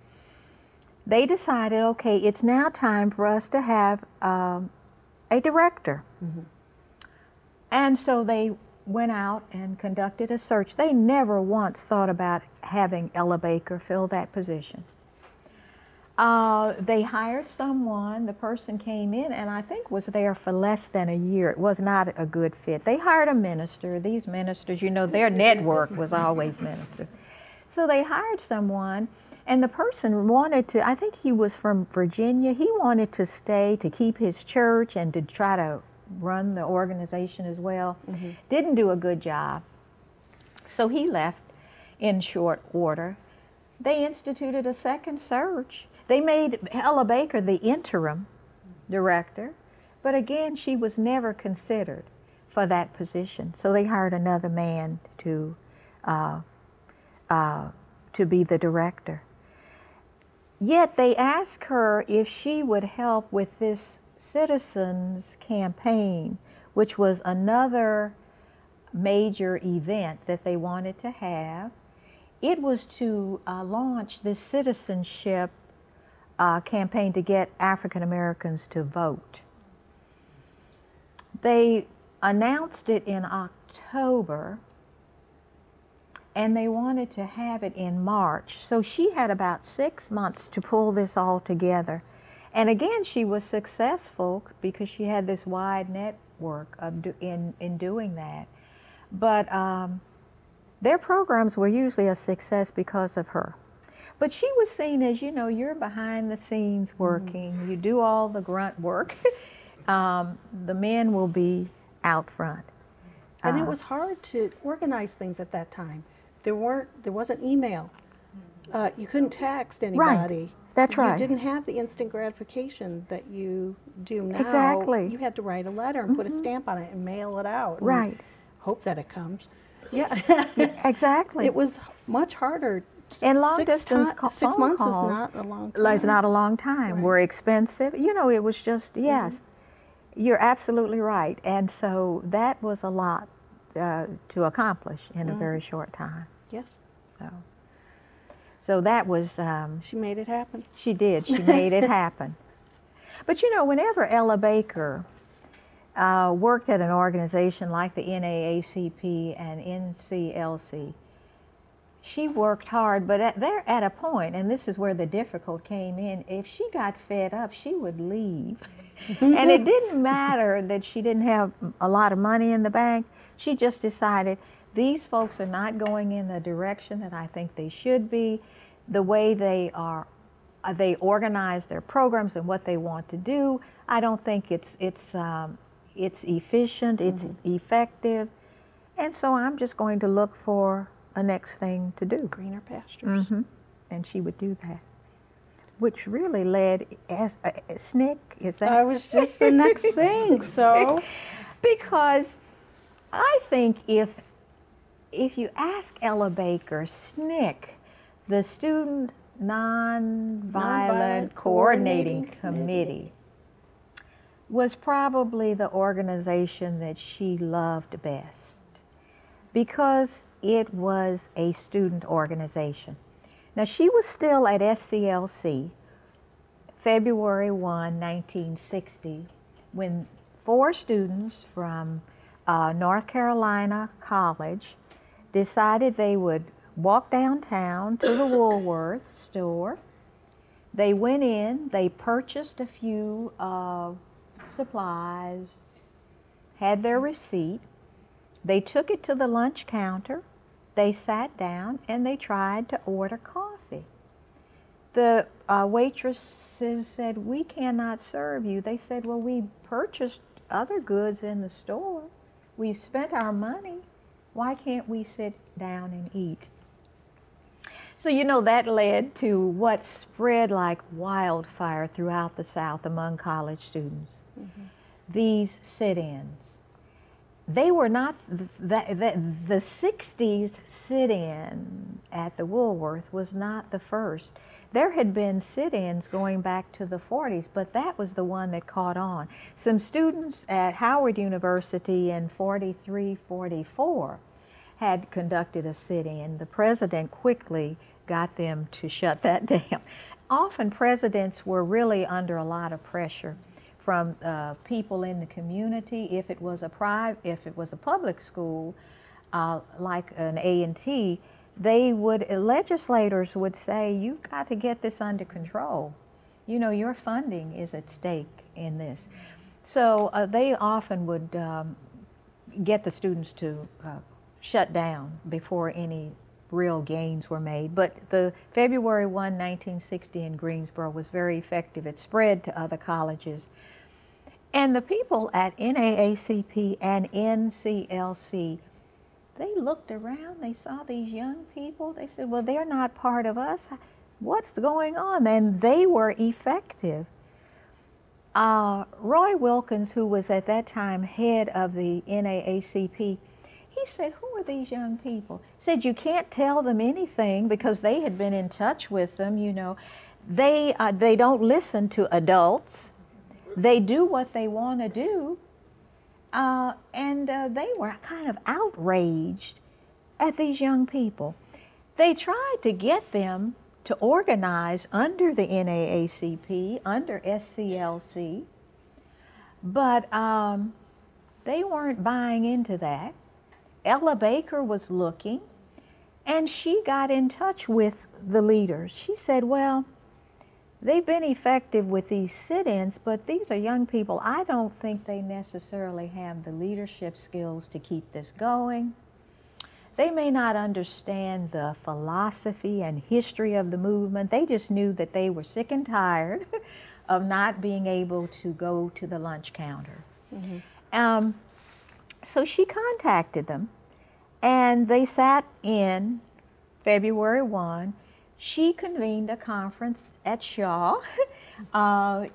they decided, okay, it's now time for us to have um, a director. And so they went out and conducted a search. They never once thought about having Ella Baker fill that position. Uh, they hired someone, the person came in and I think was there for less than a year. It was not a good fit. They hired a minister. These ministers, you know, their network was always minister. So they hired someone and the person wanted to, I think he was from Virginia, he wanted to stay to keep his church and to try to run the organization as well. Didn't do a good job. So he left in short order. They instituted a second search. They made Ella Baker the interim director, but again, she was never considered for that position. So they hired another man to, uh, uh, to be the director. Yet they asked her if she would help with this citizens campaign, which was another major event that they wanted to have. It was to uh, launch this citizenship uh, campaign to get African Americans to vote. They announced it in October and they wanted to have it in March. So she had about six months to pull this all together. And again, she was successful because she had this wide network of do, in, in doing that. But um, their programs were usually a success because of her. But she was seen as, you know, you're behind the scenes mm-hmm. working, mm-hmm. you do all the grunt work. <laughs> um, the men will be out front. And it was hard to organize things at that time. There weren't, there wasn't email. Uh, you couldn't text anybody. Right. That's right. You didn't have the instant gratification that you do now. Exactly. You had to write a letter and mm-hmm. put a mm-hmm. stamp on it and mail it out. Right. Hope that it comes. <laughs> Yeah. <laughs> exactly. It was much harder. And long six distance Six months is not a long time. It's not a long time. Right. We're expensive. You know, it was just, yes. Mm-hmm. You're absolutely right. And so that was a lot uh, to accomplish in mm. a very short time. Yes. So, so that was. Um, she made it happen. She did. She <laughs> made it happen. But you know, whenever Ella Baker uh, worked at an organization like the NAACP and SCLC, she worked hard, but at, there at a point, and this is where the difficult came in, if she got fed up, she would leave. <laughs> and it didn't matter that she didn't have a lot of money in the bank. She just decided these folks are not going in the direction that I think they should be. The way they are, uh, they organize their programs and what they want to do. I don't think it's it's um, it's efficient. It's mm-hmm. effective, and so I'm just going to look for a next thing to do. Greener pastures. Mm-hmm. And she would do that, which really led as uh, SNCC. Is that? I was just the next thing. <laughs> So, because I think if if you ask Ella Baker, SNCC, the Student Nonviolent, Nonviolent Coordinating, Coordinating Committee, was probably the organization that she loved best because it was a student organization. Now, she was still at SCLC February 1, 1960, when four students from uh, North Carolina College decided they would walk downtown to the Woolworth store. They went in, they purchased a few uh, supplies, had their receipt. They took it to the lunch counter. They sat down and they tried to order coffee. The uh, waitresses said, We cannot serve you. They said, Well, we purchased other goods in the store. We've spent our money. Why can't we sit down and eat? So, you know, that led to what spread like wildfire throughout the South among college students. Mm-hmm. These sit ins. They were not, the, the, the 60s sit in at the Woolworth was not the first. There had been sit ins going back to the 40s, but that was the one that caught on. Some students at Howard University in 43 44 had conducted a sit in. The president quickly got them to shut that <laughs> down. Often presidents were really under a lot of pressure from uh, people in the community. If it was a private, if it was a public school, uh, like an A and T, they would, legislators would say, you've got to get this under control. You know, your funding is at stake in this. So uh, they often would um, get the students to uh, shut down before any real gains were made. But the February 1, 1960 in Greensboro was very effective. It spread to other colleges. And the people at NAACP and SCLC they looked around, they saw these young people, they said, well, they're not part of us. What's going on? And they were effective. Uh, Roy Wilkins, who was at that time head of the NAACP, he said, Who are these young people? He said, You can't tell them anything because they had been in touch with them, you know. They, uh, they don't listen to adults. They do what they want to do. Uh, and uh, they were kind of outraged at these young people. They tried to get them to organize under the NAACP, under SCLC, but um, they weren't buying into that. Ella Baker was looking, and she got in touch with the leaders. She said, Well, they've been effective with these sit ins, but these are young people. I don't think they necessarily have the leadership skills to keep this going. They may not understand the philosophy and history of the movement. They just knew that they were sick and tired <laughs> of not being able to go to the lunch counter. Mm-hmm. Um, so she contacted them, and they sat in February 1. She convened a conference at Shaw <laughs> uh,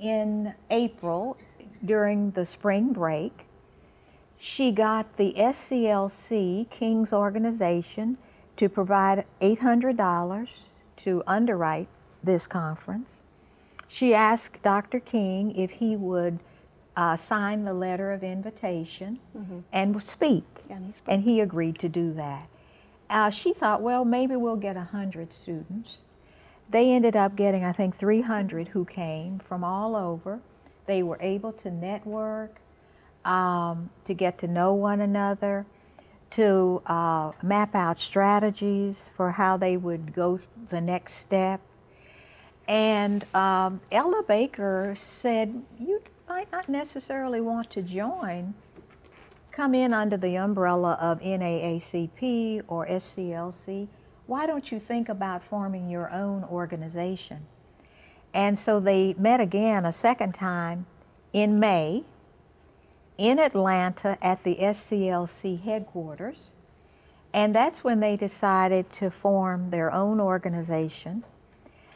in April during the spring break. She got the SCLC, King's organization, to provide $800 to underwrite this conference. She asked Dr. King if he would uh, sign the letter of invitation mm-hmm. and speak. And he, and he, agreed to do that. Uh, she thought, well, maybe we'll get 100 students. They ended up getting, I think, 300 who came from all over. They were able to network um, to get to know one another, to uh, map out strategies for how they would go the next step. And um, Ella Baker said, You might not necessarily want to join, come in under the umbrella of NAACP or SCLC. Why don't you think about forming your own organization? And so they met again a second time in May in Atlanta at the SCLC headquarters. And that's when they decided to form their own organization,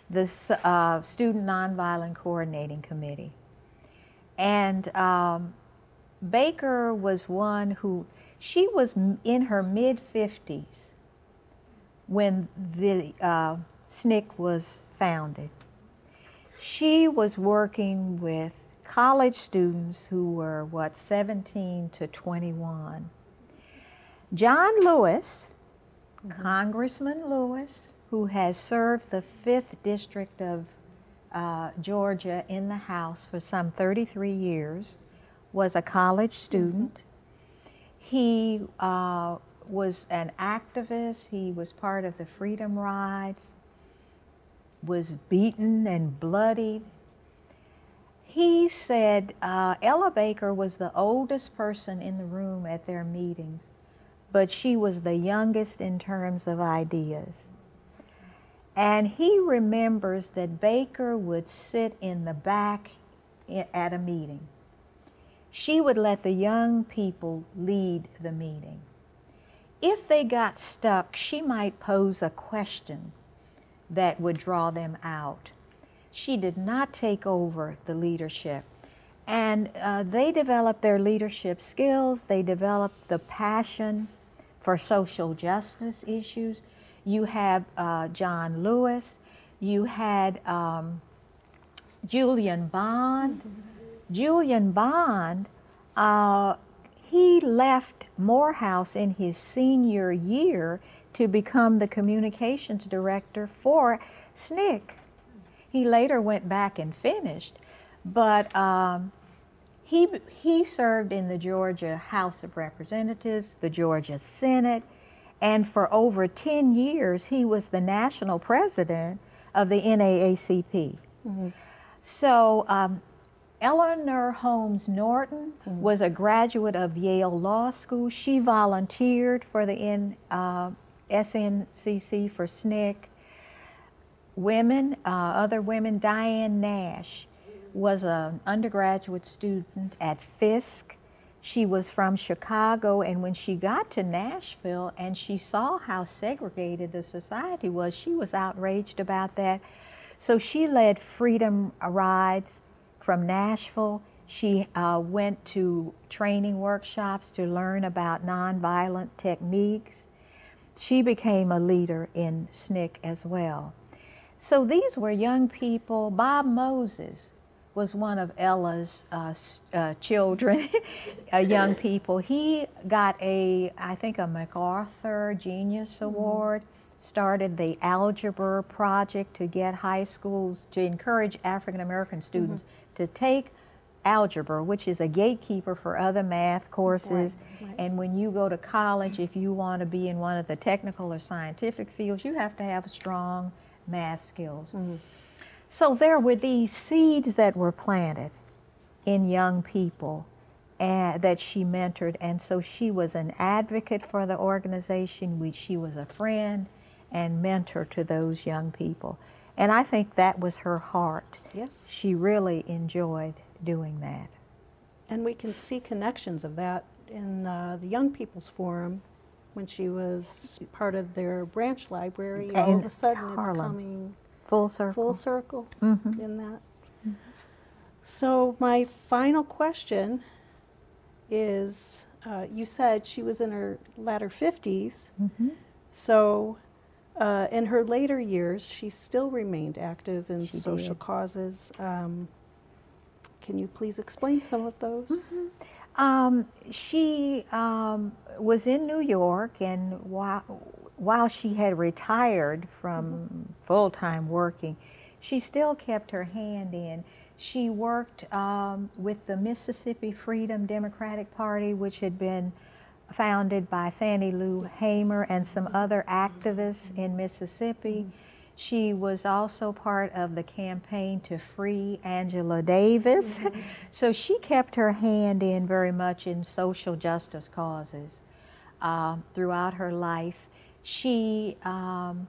the uh, Student Nonviolent Coordinating Committee. And um, Baker was one who, she was in her mid 50s when the uh, SNCC was founded. She was working with college students who were, what, 17 to 21. John Lewis, mm-hmm. Congressman Lewis, who has served the 5th District of uh, Georgia in the House for some 33 years, was a college student. Mm-hmm. He uh, was an activist, he was part of the Freedom Rides, was beaten and bloodied he said uh, Ella Baker was the oldest person in the room at their meetings, but she was the youngest in terms of ideas. And he remembers that Baker would sit in the back at a meeting. She would let the young people lead the meeting. If they got stuck, she might pose a question that would draw them out she did not take over the leadership. And uh, they developed their leadership skills, they developed the passion for social justice issues. You have uh, John Lewis, you had um, Julian Bond. Mm-hmm. Julian Bond, uh, he left Morehouse in his senior year to become the communications director for SNCC. He later went back and finished, but um, he, he served in the Georgia House of Representatives, the Georgia Senate, and for over 10 years he was the national president of the NAACP. Mm-hmm. So um, Eleanor Holmes Norton mm-hmm. was a graduate of Yale Law School. She volunteered for the N, uh, SNCC for SNCC women, uh, other women, Diane Nash was an undergraduate student at Fisk. She was from Chicago, and when she got to Nashville and she saw how segregated the society was, she was outraged about that. So she led freedom rides from Nashville. She uh, went to training workshops to learn about nonviolent techniques. She became a leader in SNCC as well. So these were young people. Bob Moses was one of Ella's uh, uh, children, <laughs> uh, young people. He got a, I think, a MacArthur Genius mm-hmm. Award. Mm-hmm. Started the algebra project to get high schools to encourage African American students mm-hmm. To take algebra, which is a gatekeeper for other math courses. Right, right. And when you go to college, if you want to be in one of the technical or scientific fields, you have to have strong math skills. Mm-hmm. So there were these seeds that were planted in young people and that she mentored. And so she was an advocate for the organization, which she was a friend and mentor to those young people. And I think that was her heart. Yes. She really enjoyed doing that. And we can see connections of that in uh, the Young People's Forum when she was part of their branch library. In all of a sudden, Harlem. it's coming full circle, full circle mm-hmm. in that. Mm-hmm. So my final question is: uh, You said she was in her latter 50s, mm-hmm. so. Uh, in her later years, she still remained active in she social did. causes. Um, can you please explain some of those? Mm-hmm. Um, she um, was in New York, and while, while she had retired from mm-hmm. full time working, she still kept her hand in. She worked um, with the Mississippi Freedom Democratic Party, which had been founded by Fannie Lou Hamer and some other activists in Mississippi. She was also part of the campaign to free Angela Davis. Mm-hmm. <laughs> so she kept her hand in very much in social justice causes uh, throughout her life. She um,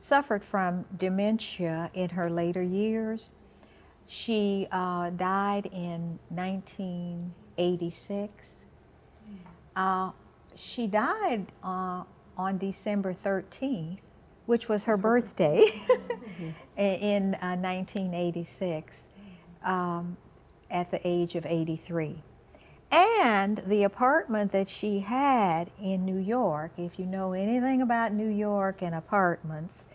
suffered from dementia in her later years. She uh, died in 1986. Uh, she died uh, on December 13th which was her birthday <laughs> in uh, 1986 um, at the age of 83. And the apartment that she had in New York, if you know anything about New York and apartments,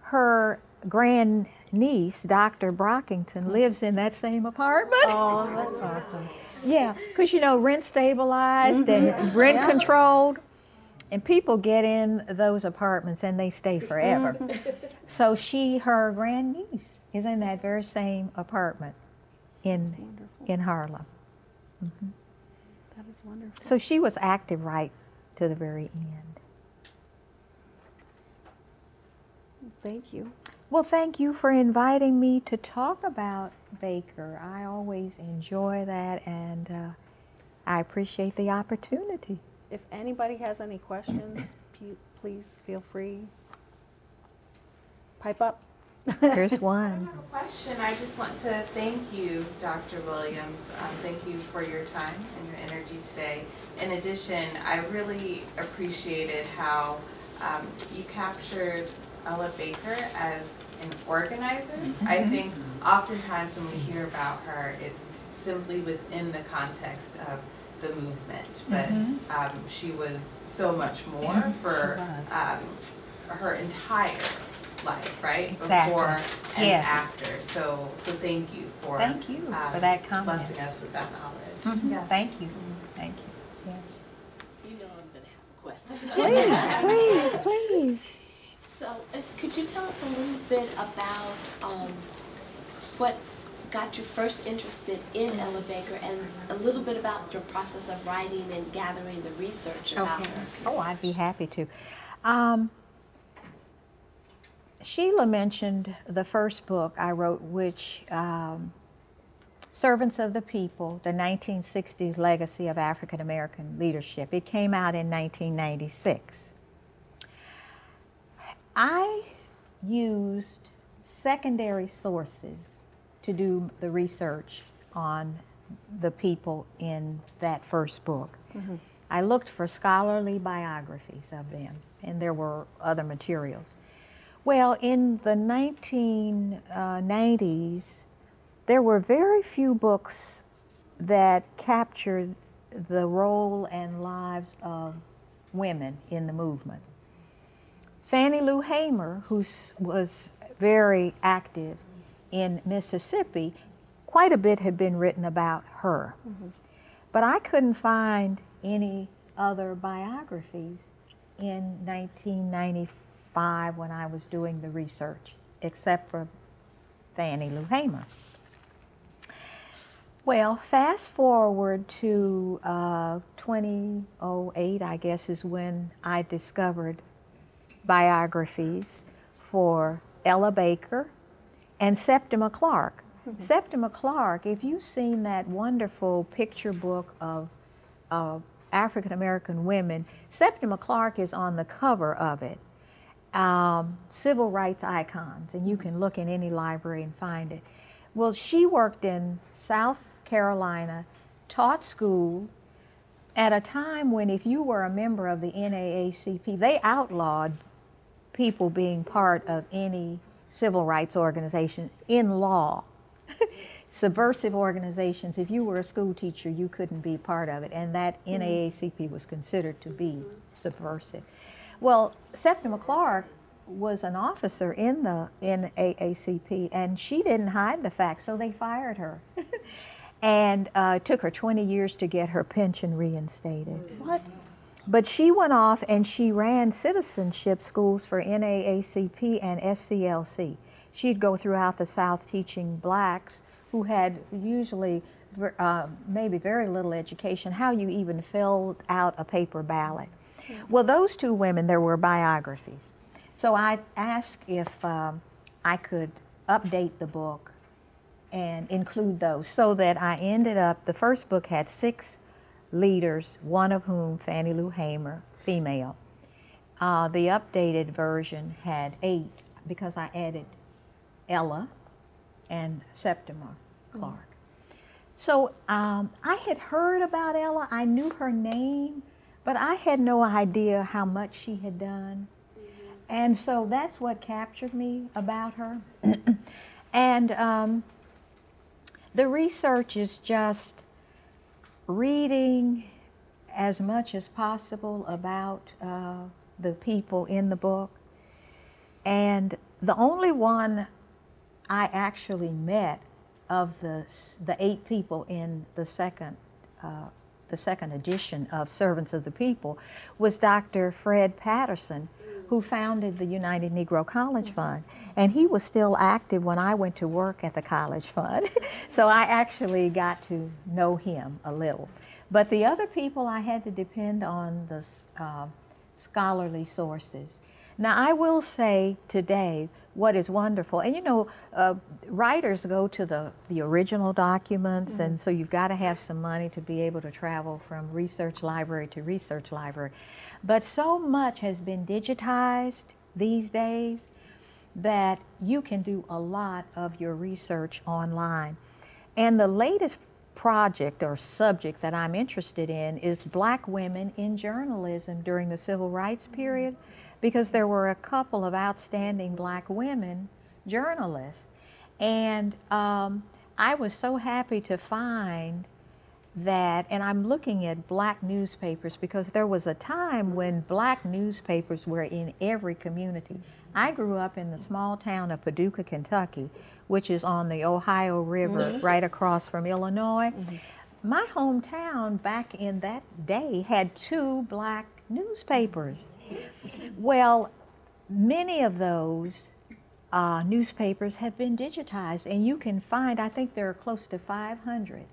her grand niece, Dr. Brockington, lives in that same apartment. Oh, that's awesome. Yeah, because you know, rent stabilized mm-hmm. and rent yeah. controlled. And people get in those apartments and they stay forever. so she, her grandniece, is in that very same apartment in in Harlem. Mm-hmm. That is wonderful. So she was active right to the very end. Thank you. Well, thank you for inviting me to talk about Baker. I always enjoy that and uh, I appreciate the opportunity. If anybody has any questions, please feel free. Pipe up. There's <laughs> one. I have a question. I just want to thank you, Dr. Williams. Um, thank you for your time and your energy today. In addition, I really appreciated how um, you captured Ella Baker as an organizer. Mm-hmm. I think oftentimes when we hear about her, it's simply within the context of the movement, but mm-hmm. um, she was so much more mm-hmm. for um, her entire life, right? Exactly. Before and yes. after. So, so thank you for thank you um, for that comment. blessing us with that knowledge. Mm-hmm. Yeah. Thank you. Thank you. Yeah. You know I'm gonna have a question. please, <laughs> please, please. So, uh, could you tell us a little bit about um, what got you first interested in Ella Baker and a little bit about your process of writing and gathering the research about okay. her. Oh, I'd be happy to. Um, Sheilah mentioned the first book I wrote, which um, Servants of the People, the 1960s Legacy of African American Leadership. It came out in 1996. I used secondary sources to do the research on the people in that first book. Mm-hmm. I looked for scholarly biographies of them, and there were other materials. Well, in the 1990s, there were very few books that captured the role and lives of women in the movement Fannie Lou Hamer, who was very active in Mississippi, quite a bit had been written about her. Mm-hmm. But I couldn't find any other biographies in 1995 when I was doing the research, except for Fannie Lou Hamer. Well, fast forward to uh, 2008, I guess, is when I discovered biographies for Ella Baker and Septima Clark. Mm-hmm. Septima Clark, if you've seen that wonderful picture book of uh, African American women, Septima Clark is on the cover of it. Um, civil rights icons, and you can look in any library and find it. Well, she worked in South Carolina, taught school at a time when, if you were a member of the NAACP, they outlawed people being part of any civil rights organization in law. <laughs> Subversive organizations, if you were a school teacher, you couldn't be part of it, and that mm-hmm. NAACP was considered to be subversive. Well, Septima Clark was an officer in the NAACP, and she didn't hide the fact, so they fired her. <laughs> and uh, it took her 20 years to get her pension reinstated. What? But she went off and she ran citizenship schools for NAACP and SCLC. She'd go throughout the South teaching blacks who had usually uh, maybe very little education how you even filled out a paper ballot. Well, those two women, there were biographies. So I asked if um, I could update the book and include those so that I ended up, the first book had six leaders, one of whom, Fannie Lou Hamer, female. Uh, the updated version had eight because I added Ella and Septima Clark. Mm. So um, I had heard about Ella, I knew her name, but I had no idea how much she had done. And so that's what captured me about her. <clears throat> and um, the research is just reading as much as possible about uh, the people in the book. And the only one I actually met of the, the eight people in the second, uh, the second edition of Servants of the People was Dr. Fred Patterson, who founded the United Negro College Fund. And he was still active when I went to work at the College Fund. <laughs> so I actually got to know him a little. But the other people, I had to depend on the uh, scholarly sources. Now, I will say today what is wonderful, and you know, uh, writers go to the, the original documents, mm-hmm. and so you've got to have some money to be able to travel from research library to research library. But so much has been digitized these days that you can do a lot of your research online. And the latest project or subject that I'm interested in is black women in journalism during the civil rights period because there were a couple of outstanding black women journalists. And um, I was so happy to find that, and I'm looking at black newspapers because there was a time when black newspapers were in every community. I grew up in the small town of Paducah, Kentucky, which is on the Ohio River mm-hmm. right across from Illinois. Mm-hmm. My hometown back in that day had two black newspapers. Well, many of those uh, newspapers have been digitized, and you can find, I think there are close to 500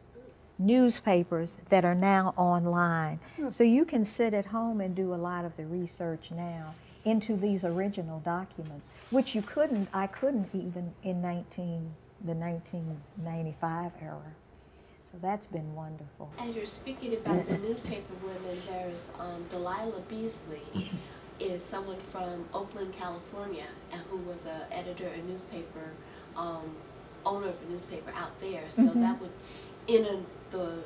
newspapers that are now online. Hmm. So you can sit at home and do a lot of the research now into these original documents, which you couldn't, I couldn't even in 19, the 1995 era. So that's been wonderful. As you're speaking about the newspaper women, there's um, Delilah Beasley, is someone from Oakland, California, and who was an editor, a newspaper, um, owner of a newspaper out there. So mm-hmm. that would, in a, the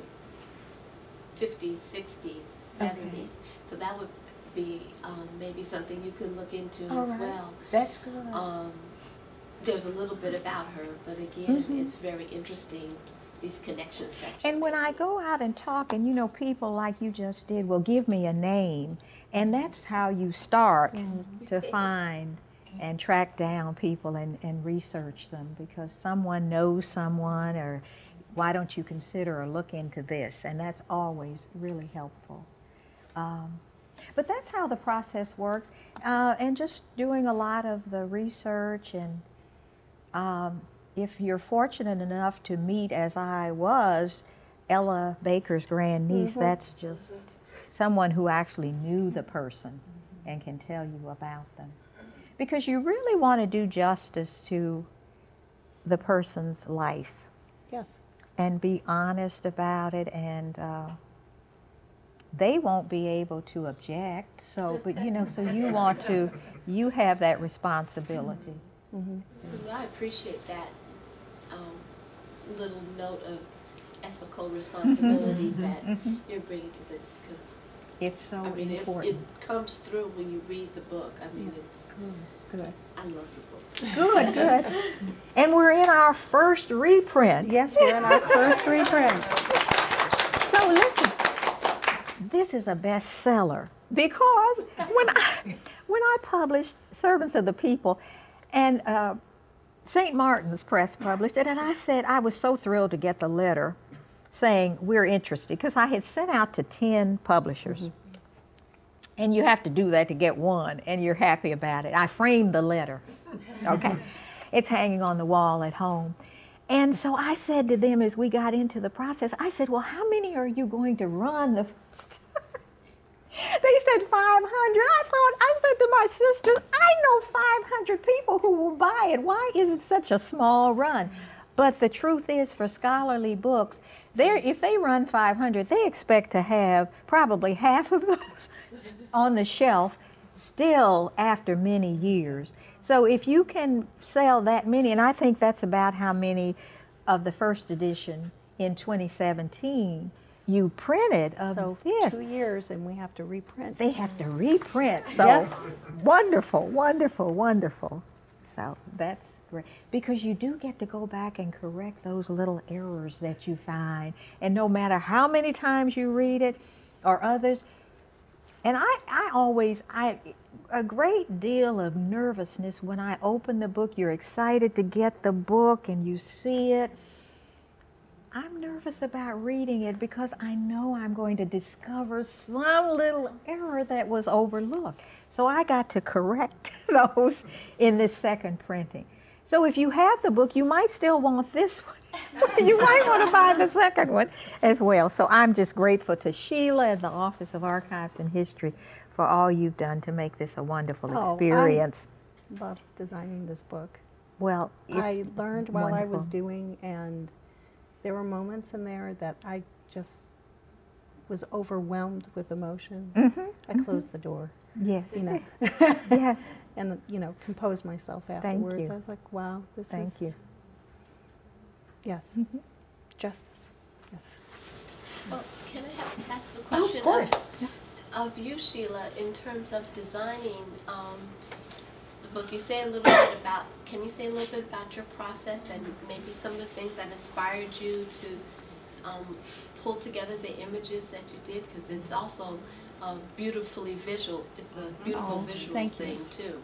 50s, 60s, 70s. Okay. So that would be um, maybe something you could look into All as right. well. That's good. Um, there's a little bit about her, but again, mm-hmm. it's very interesting these connections. and when I go out and talk, and you know, people like you just did will give me a name, And that's how you start to find and track down people and, and research them because someone knows someone or why don't you consider or look into this? And that's always really helpful. Um, but that's how the process works. Uh, and just doing a lot of the research and um, if you're fortunate enough to meet, as I was, Ella Baker's grand niece, that's just someone who actually knew the person and can tell you about them. Because you really want to do justice to the person's life Yes. And be honest about it and uh, they won't be able to object. So but you know so you want to you have that responsibility. I appreciate that um, little note of ethical responsibility that you're bringing to this because it's so I mean it, it comes through when you read the book. I mean it's good. I love your book. Good good and we're in our first reprint Yes, we're in our first reprint. So listen, this is a bestseller because when I when I published Servants of the People, and uh, St. Martin's Press published it, and I said I was so thrilled to get the letter saying we're interested because I had sent out to ten publishers. And you have to do that to get one, and you're happy about it. I framed the letter. Okay. <laughs> it's hanging on the wall at home. And so I said to them as we got into the process, I said, Well, how many are you going to run the first <laughs> They said 500. I thought, I said to my sisters, I know 500 people who will buy it. Why is it such a small run? But the truth is, for scholarly books, there, if they run 500, they expect to have probably half of those <laughs> on the shelf still after many years. So if you can sell that many, and I think that's about how many of the first edition in 2017 you printed of So this. two years and we have to reprint. They have to reprint. So Yes. wonderful, wonderful, wonderful. So that's great because you do get to go back and correct those little errors that you find, and no matter how many times you read it, or others. And I, I always, I, a great deal of nervousness when I open the book. You're excited to get the book and you see it. I'm nervous about reading it because I know I'm going to discover some little error that was overlooked. So I got to correct <laughs> those in this second printing. So if you have the book, you might still want this one. <laughs> you might want to buy the second one as well. So I'm just grateful to Sheilah and the Office of Archives and History for all you've done to make this a wonderful Oh, I- experience. Love designing this book. well, I learned while I was doing, and there were moments in there that I just was overwhelmed with emotion. Mhm, I closed the door, Yes. you know, <laughs> yes. and you know, compose myself Thank afterwards. you. I was like, "Wow, this Thank is Thank you. yes, Mhm. justice." Yes. Well, can I have, ask a question? of course. Of you, Sheilah, in terms of designing um, the book, you say a little bit about, can you say a little bit about your process and maybe some of the things that inspired you to um, pull together the images that you did? Because it's also uh, beautifully visual, it's a beautiful Oh, visual thing too.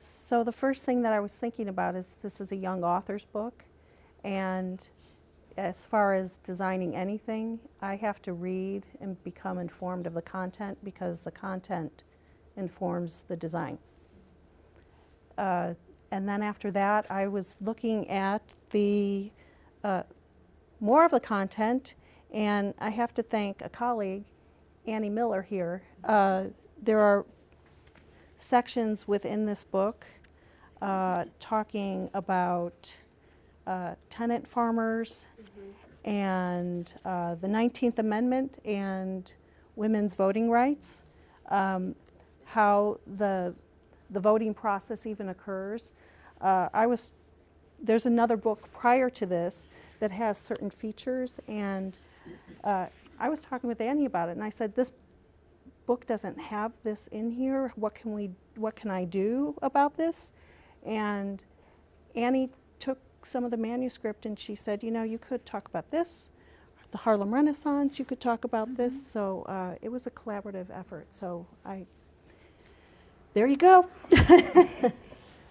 So the first thing that I was thinking about is this is a young author's book, and as far as designing anything, I have to read and become informed of the content because the content informs the design. Uh, and then after that, I was looking at the uh, more of the content, and I have to thank a colleague, Annie Miller here. Uh, there are sections within this book uh, talking about uh, tenant farmers and uh, the 19th Amendment and women's voting rights, um, how the, the voting process even occurs. Uh, I was, there's another book prior to this that has certain features, and uh, I was talking with Annie about it, and I said, this book doesn't have this in here. What can we, what can I do about this? And Annie took some of the manuscript and she said, you know, you could talk about this, the Harlem Renaissance, you could talk about this. So uh, it was a collaborative effort. So I, there you go. <laughs>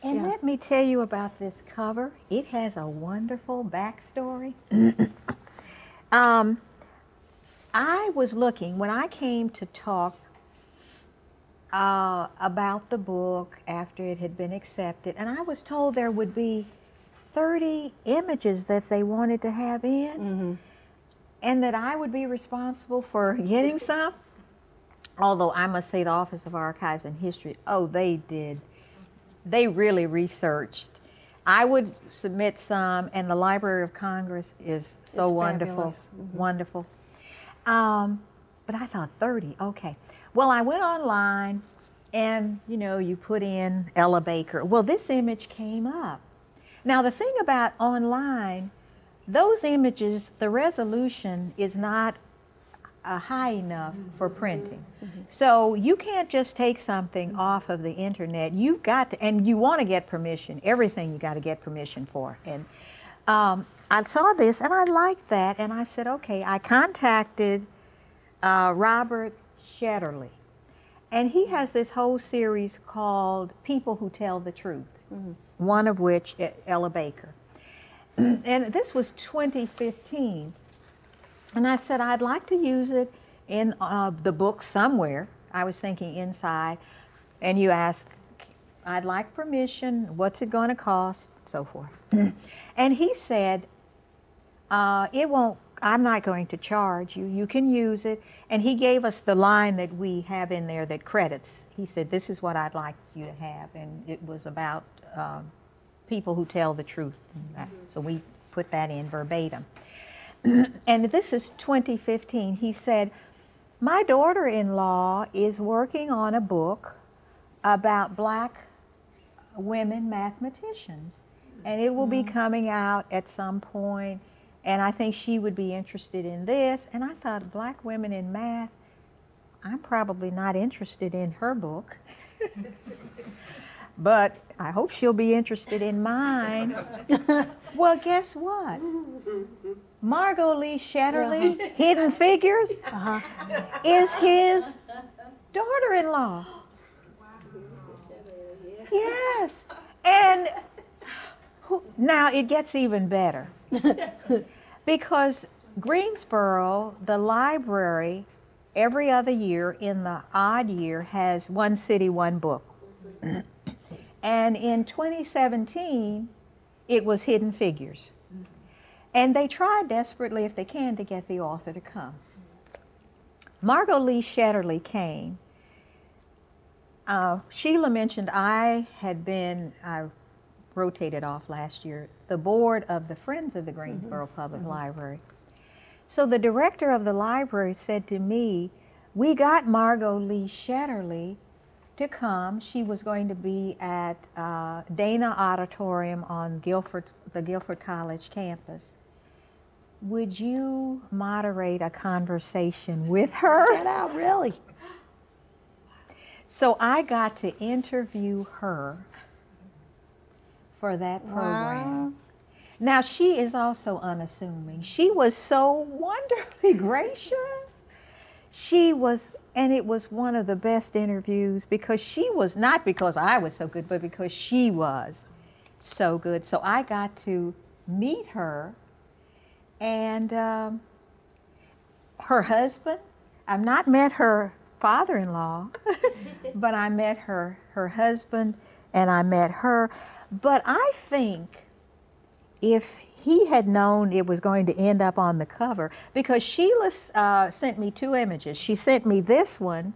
And Yeah. let me tell you about this cover. It has a wonderful backstory. <clears throat> um, I was looking when I came to talk uh, about the book after it had been accepted, and I was told there would be 30 images that they wanted to have in, and that I would be responsible for <laughs> getting some. Although I must say, the Office of Archives and History, oh, they did they really researched. I would submit some, and the Library of Congress is so It's wonderful, fabulous. wonderful. Um, but I thought 30, okay. Well, I went online, and you know, you put in Ella Baker. Well, this image came up. Now, the thing about online, those images, the resolution is not uh, high enough for printing. So you can't just take something off of the internet. You've got to, and you want to get permission. Everything you got to get permission for. And um, I saw this and I liked that, and I said, okay. I contacted uh, Robert Shetterly, and he has this whole series called "People Who Tell the Truth." One of which, Ella Baker, <clears throat> and this was 2015. And I said, I'd like to use it in uh, the book somewhere. I was thinking inside. And you ask, I'd like permission. What's it going to cost? So forth. <clears throat> and he said, uh, it won't, I'm not going to charge you. You can use it. And he gave us the line that we have in there that credits. He said, This is what I'd like you to have. And it was about um, people who tell the truth. So we put that in verbatim <clears throat> and this is 2015, he said, My daughter in law is working on a book about black women mathematicians, and it will be coming out at some point, and I think she would be interested in this. And I thought, black women in math, I'm probably not interested in her book. <laughs> but I hope she'll be interested in mine. <laughs> well, guess what? Margot Lee Shetterly, <laughs> Hidden Figures, uh-huh. is his daughter-in-law. Yes, and who, now it gets even better because Greensboro, the library, every other year in the odd year has one city, one book. and in 2017, it was Hidden Figures. And they try desperately, if they can, to get the author to come. Margot Lee Shetterly came. Uh, Sheilah mentioned I had been, I rotated off last year, the board of the Friends of the Greensboro Public Library. So the director of the library said to me, We got Margot Lee Shetterly to come. She was going to be at uh, Dana Auditorium on Guilford, the Guilford College campus. Would you moderate a conversation with her? Get out, really? So I got to interview her for that program. Now she is also unassuming. She was so wonderfully <laughs> gracious. She was, and it was one of the best interviews because she was, not because I was so good, but because she was so good. So I got to meet her and um, her husband. I've not met her father-in-law, <laughs> but I met her her husband and I met her. But I think if he had known it was going to end up on the cover, because Sheilah uh, sent me two images. She sent me this one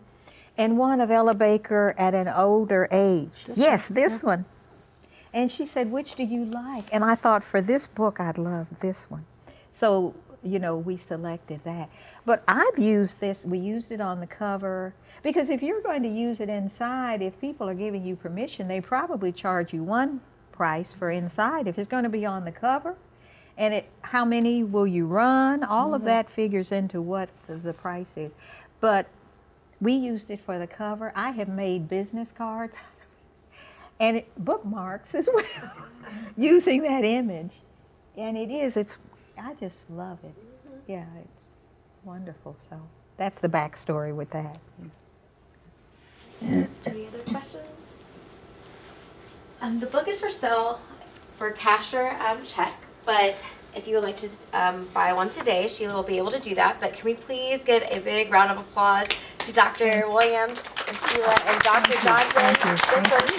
and one of Ella Baker at an older age. yes, this one. And she said, which do you like? And I thought for this book, I'd love this one. So, you know, we selected that. But I've used this, we used it on the cover, because if you're going to use it inside, if people are giving you permission, they probably charge you one price for inside. If it's going to be on the cover, and it, how many will you run? All of mm-hmm. that figures into what the, the price is. But we used it for the cover. I have made business cards <laughs> and it, bookmarks as <laughs> well using that image. And it is, it's, I just love it. Mm-hmm. Yeah, it's wonderful. So that's the backstory with that. Any other questions? Um, the book is for sale for cash or um, check, but if you would like to um, buy one today, Sheilah will be able to do that. But can we please give a big round of applause to Dr. Williams and Sheilah and Dr. Johnson? This was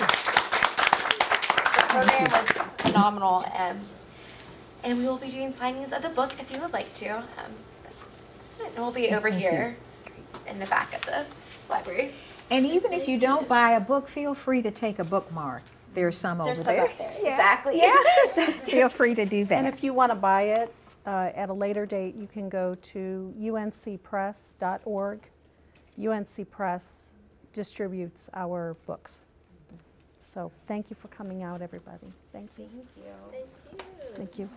the program was phenomenal, um, and we will be doing signings of the book if you would like to. Um, that's it, and we'll be over here in the back of the library. And even if you don't buy a book, feel free to take a bookmark. There's some There's over some there. up there. Exactly. Yeah, <laughs> <laughs> feel free to do that. And if you want to buy it uh, at a later date, you can go to uncpress.org. UNC Press distributes our books. So thank you for coming out, everybody. Thank you. Thank you. Thank you.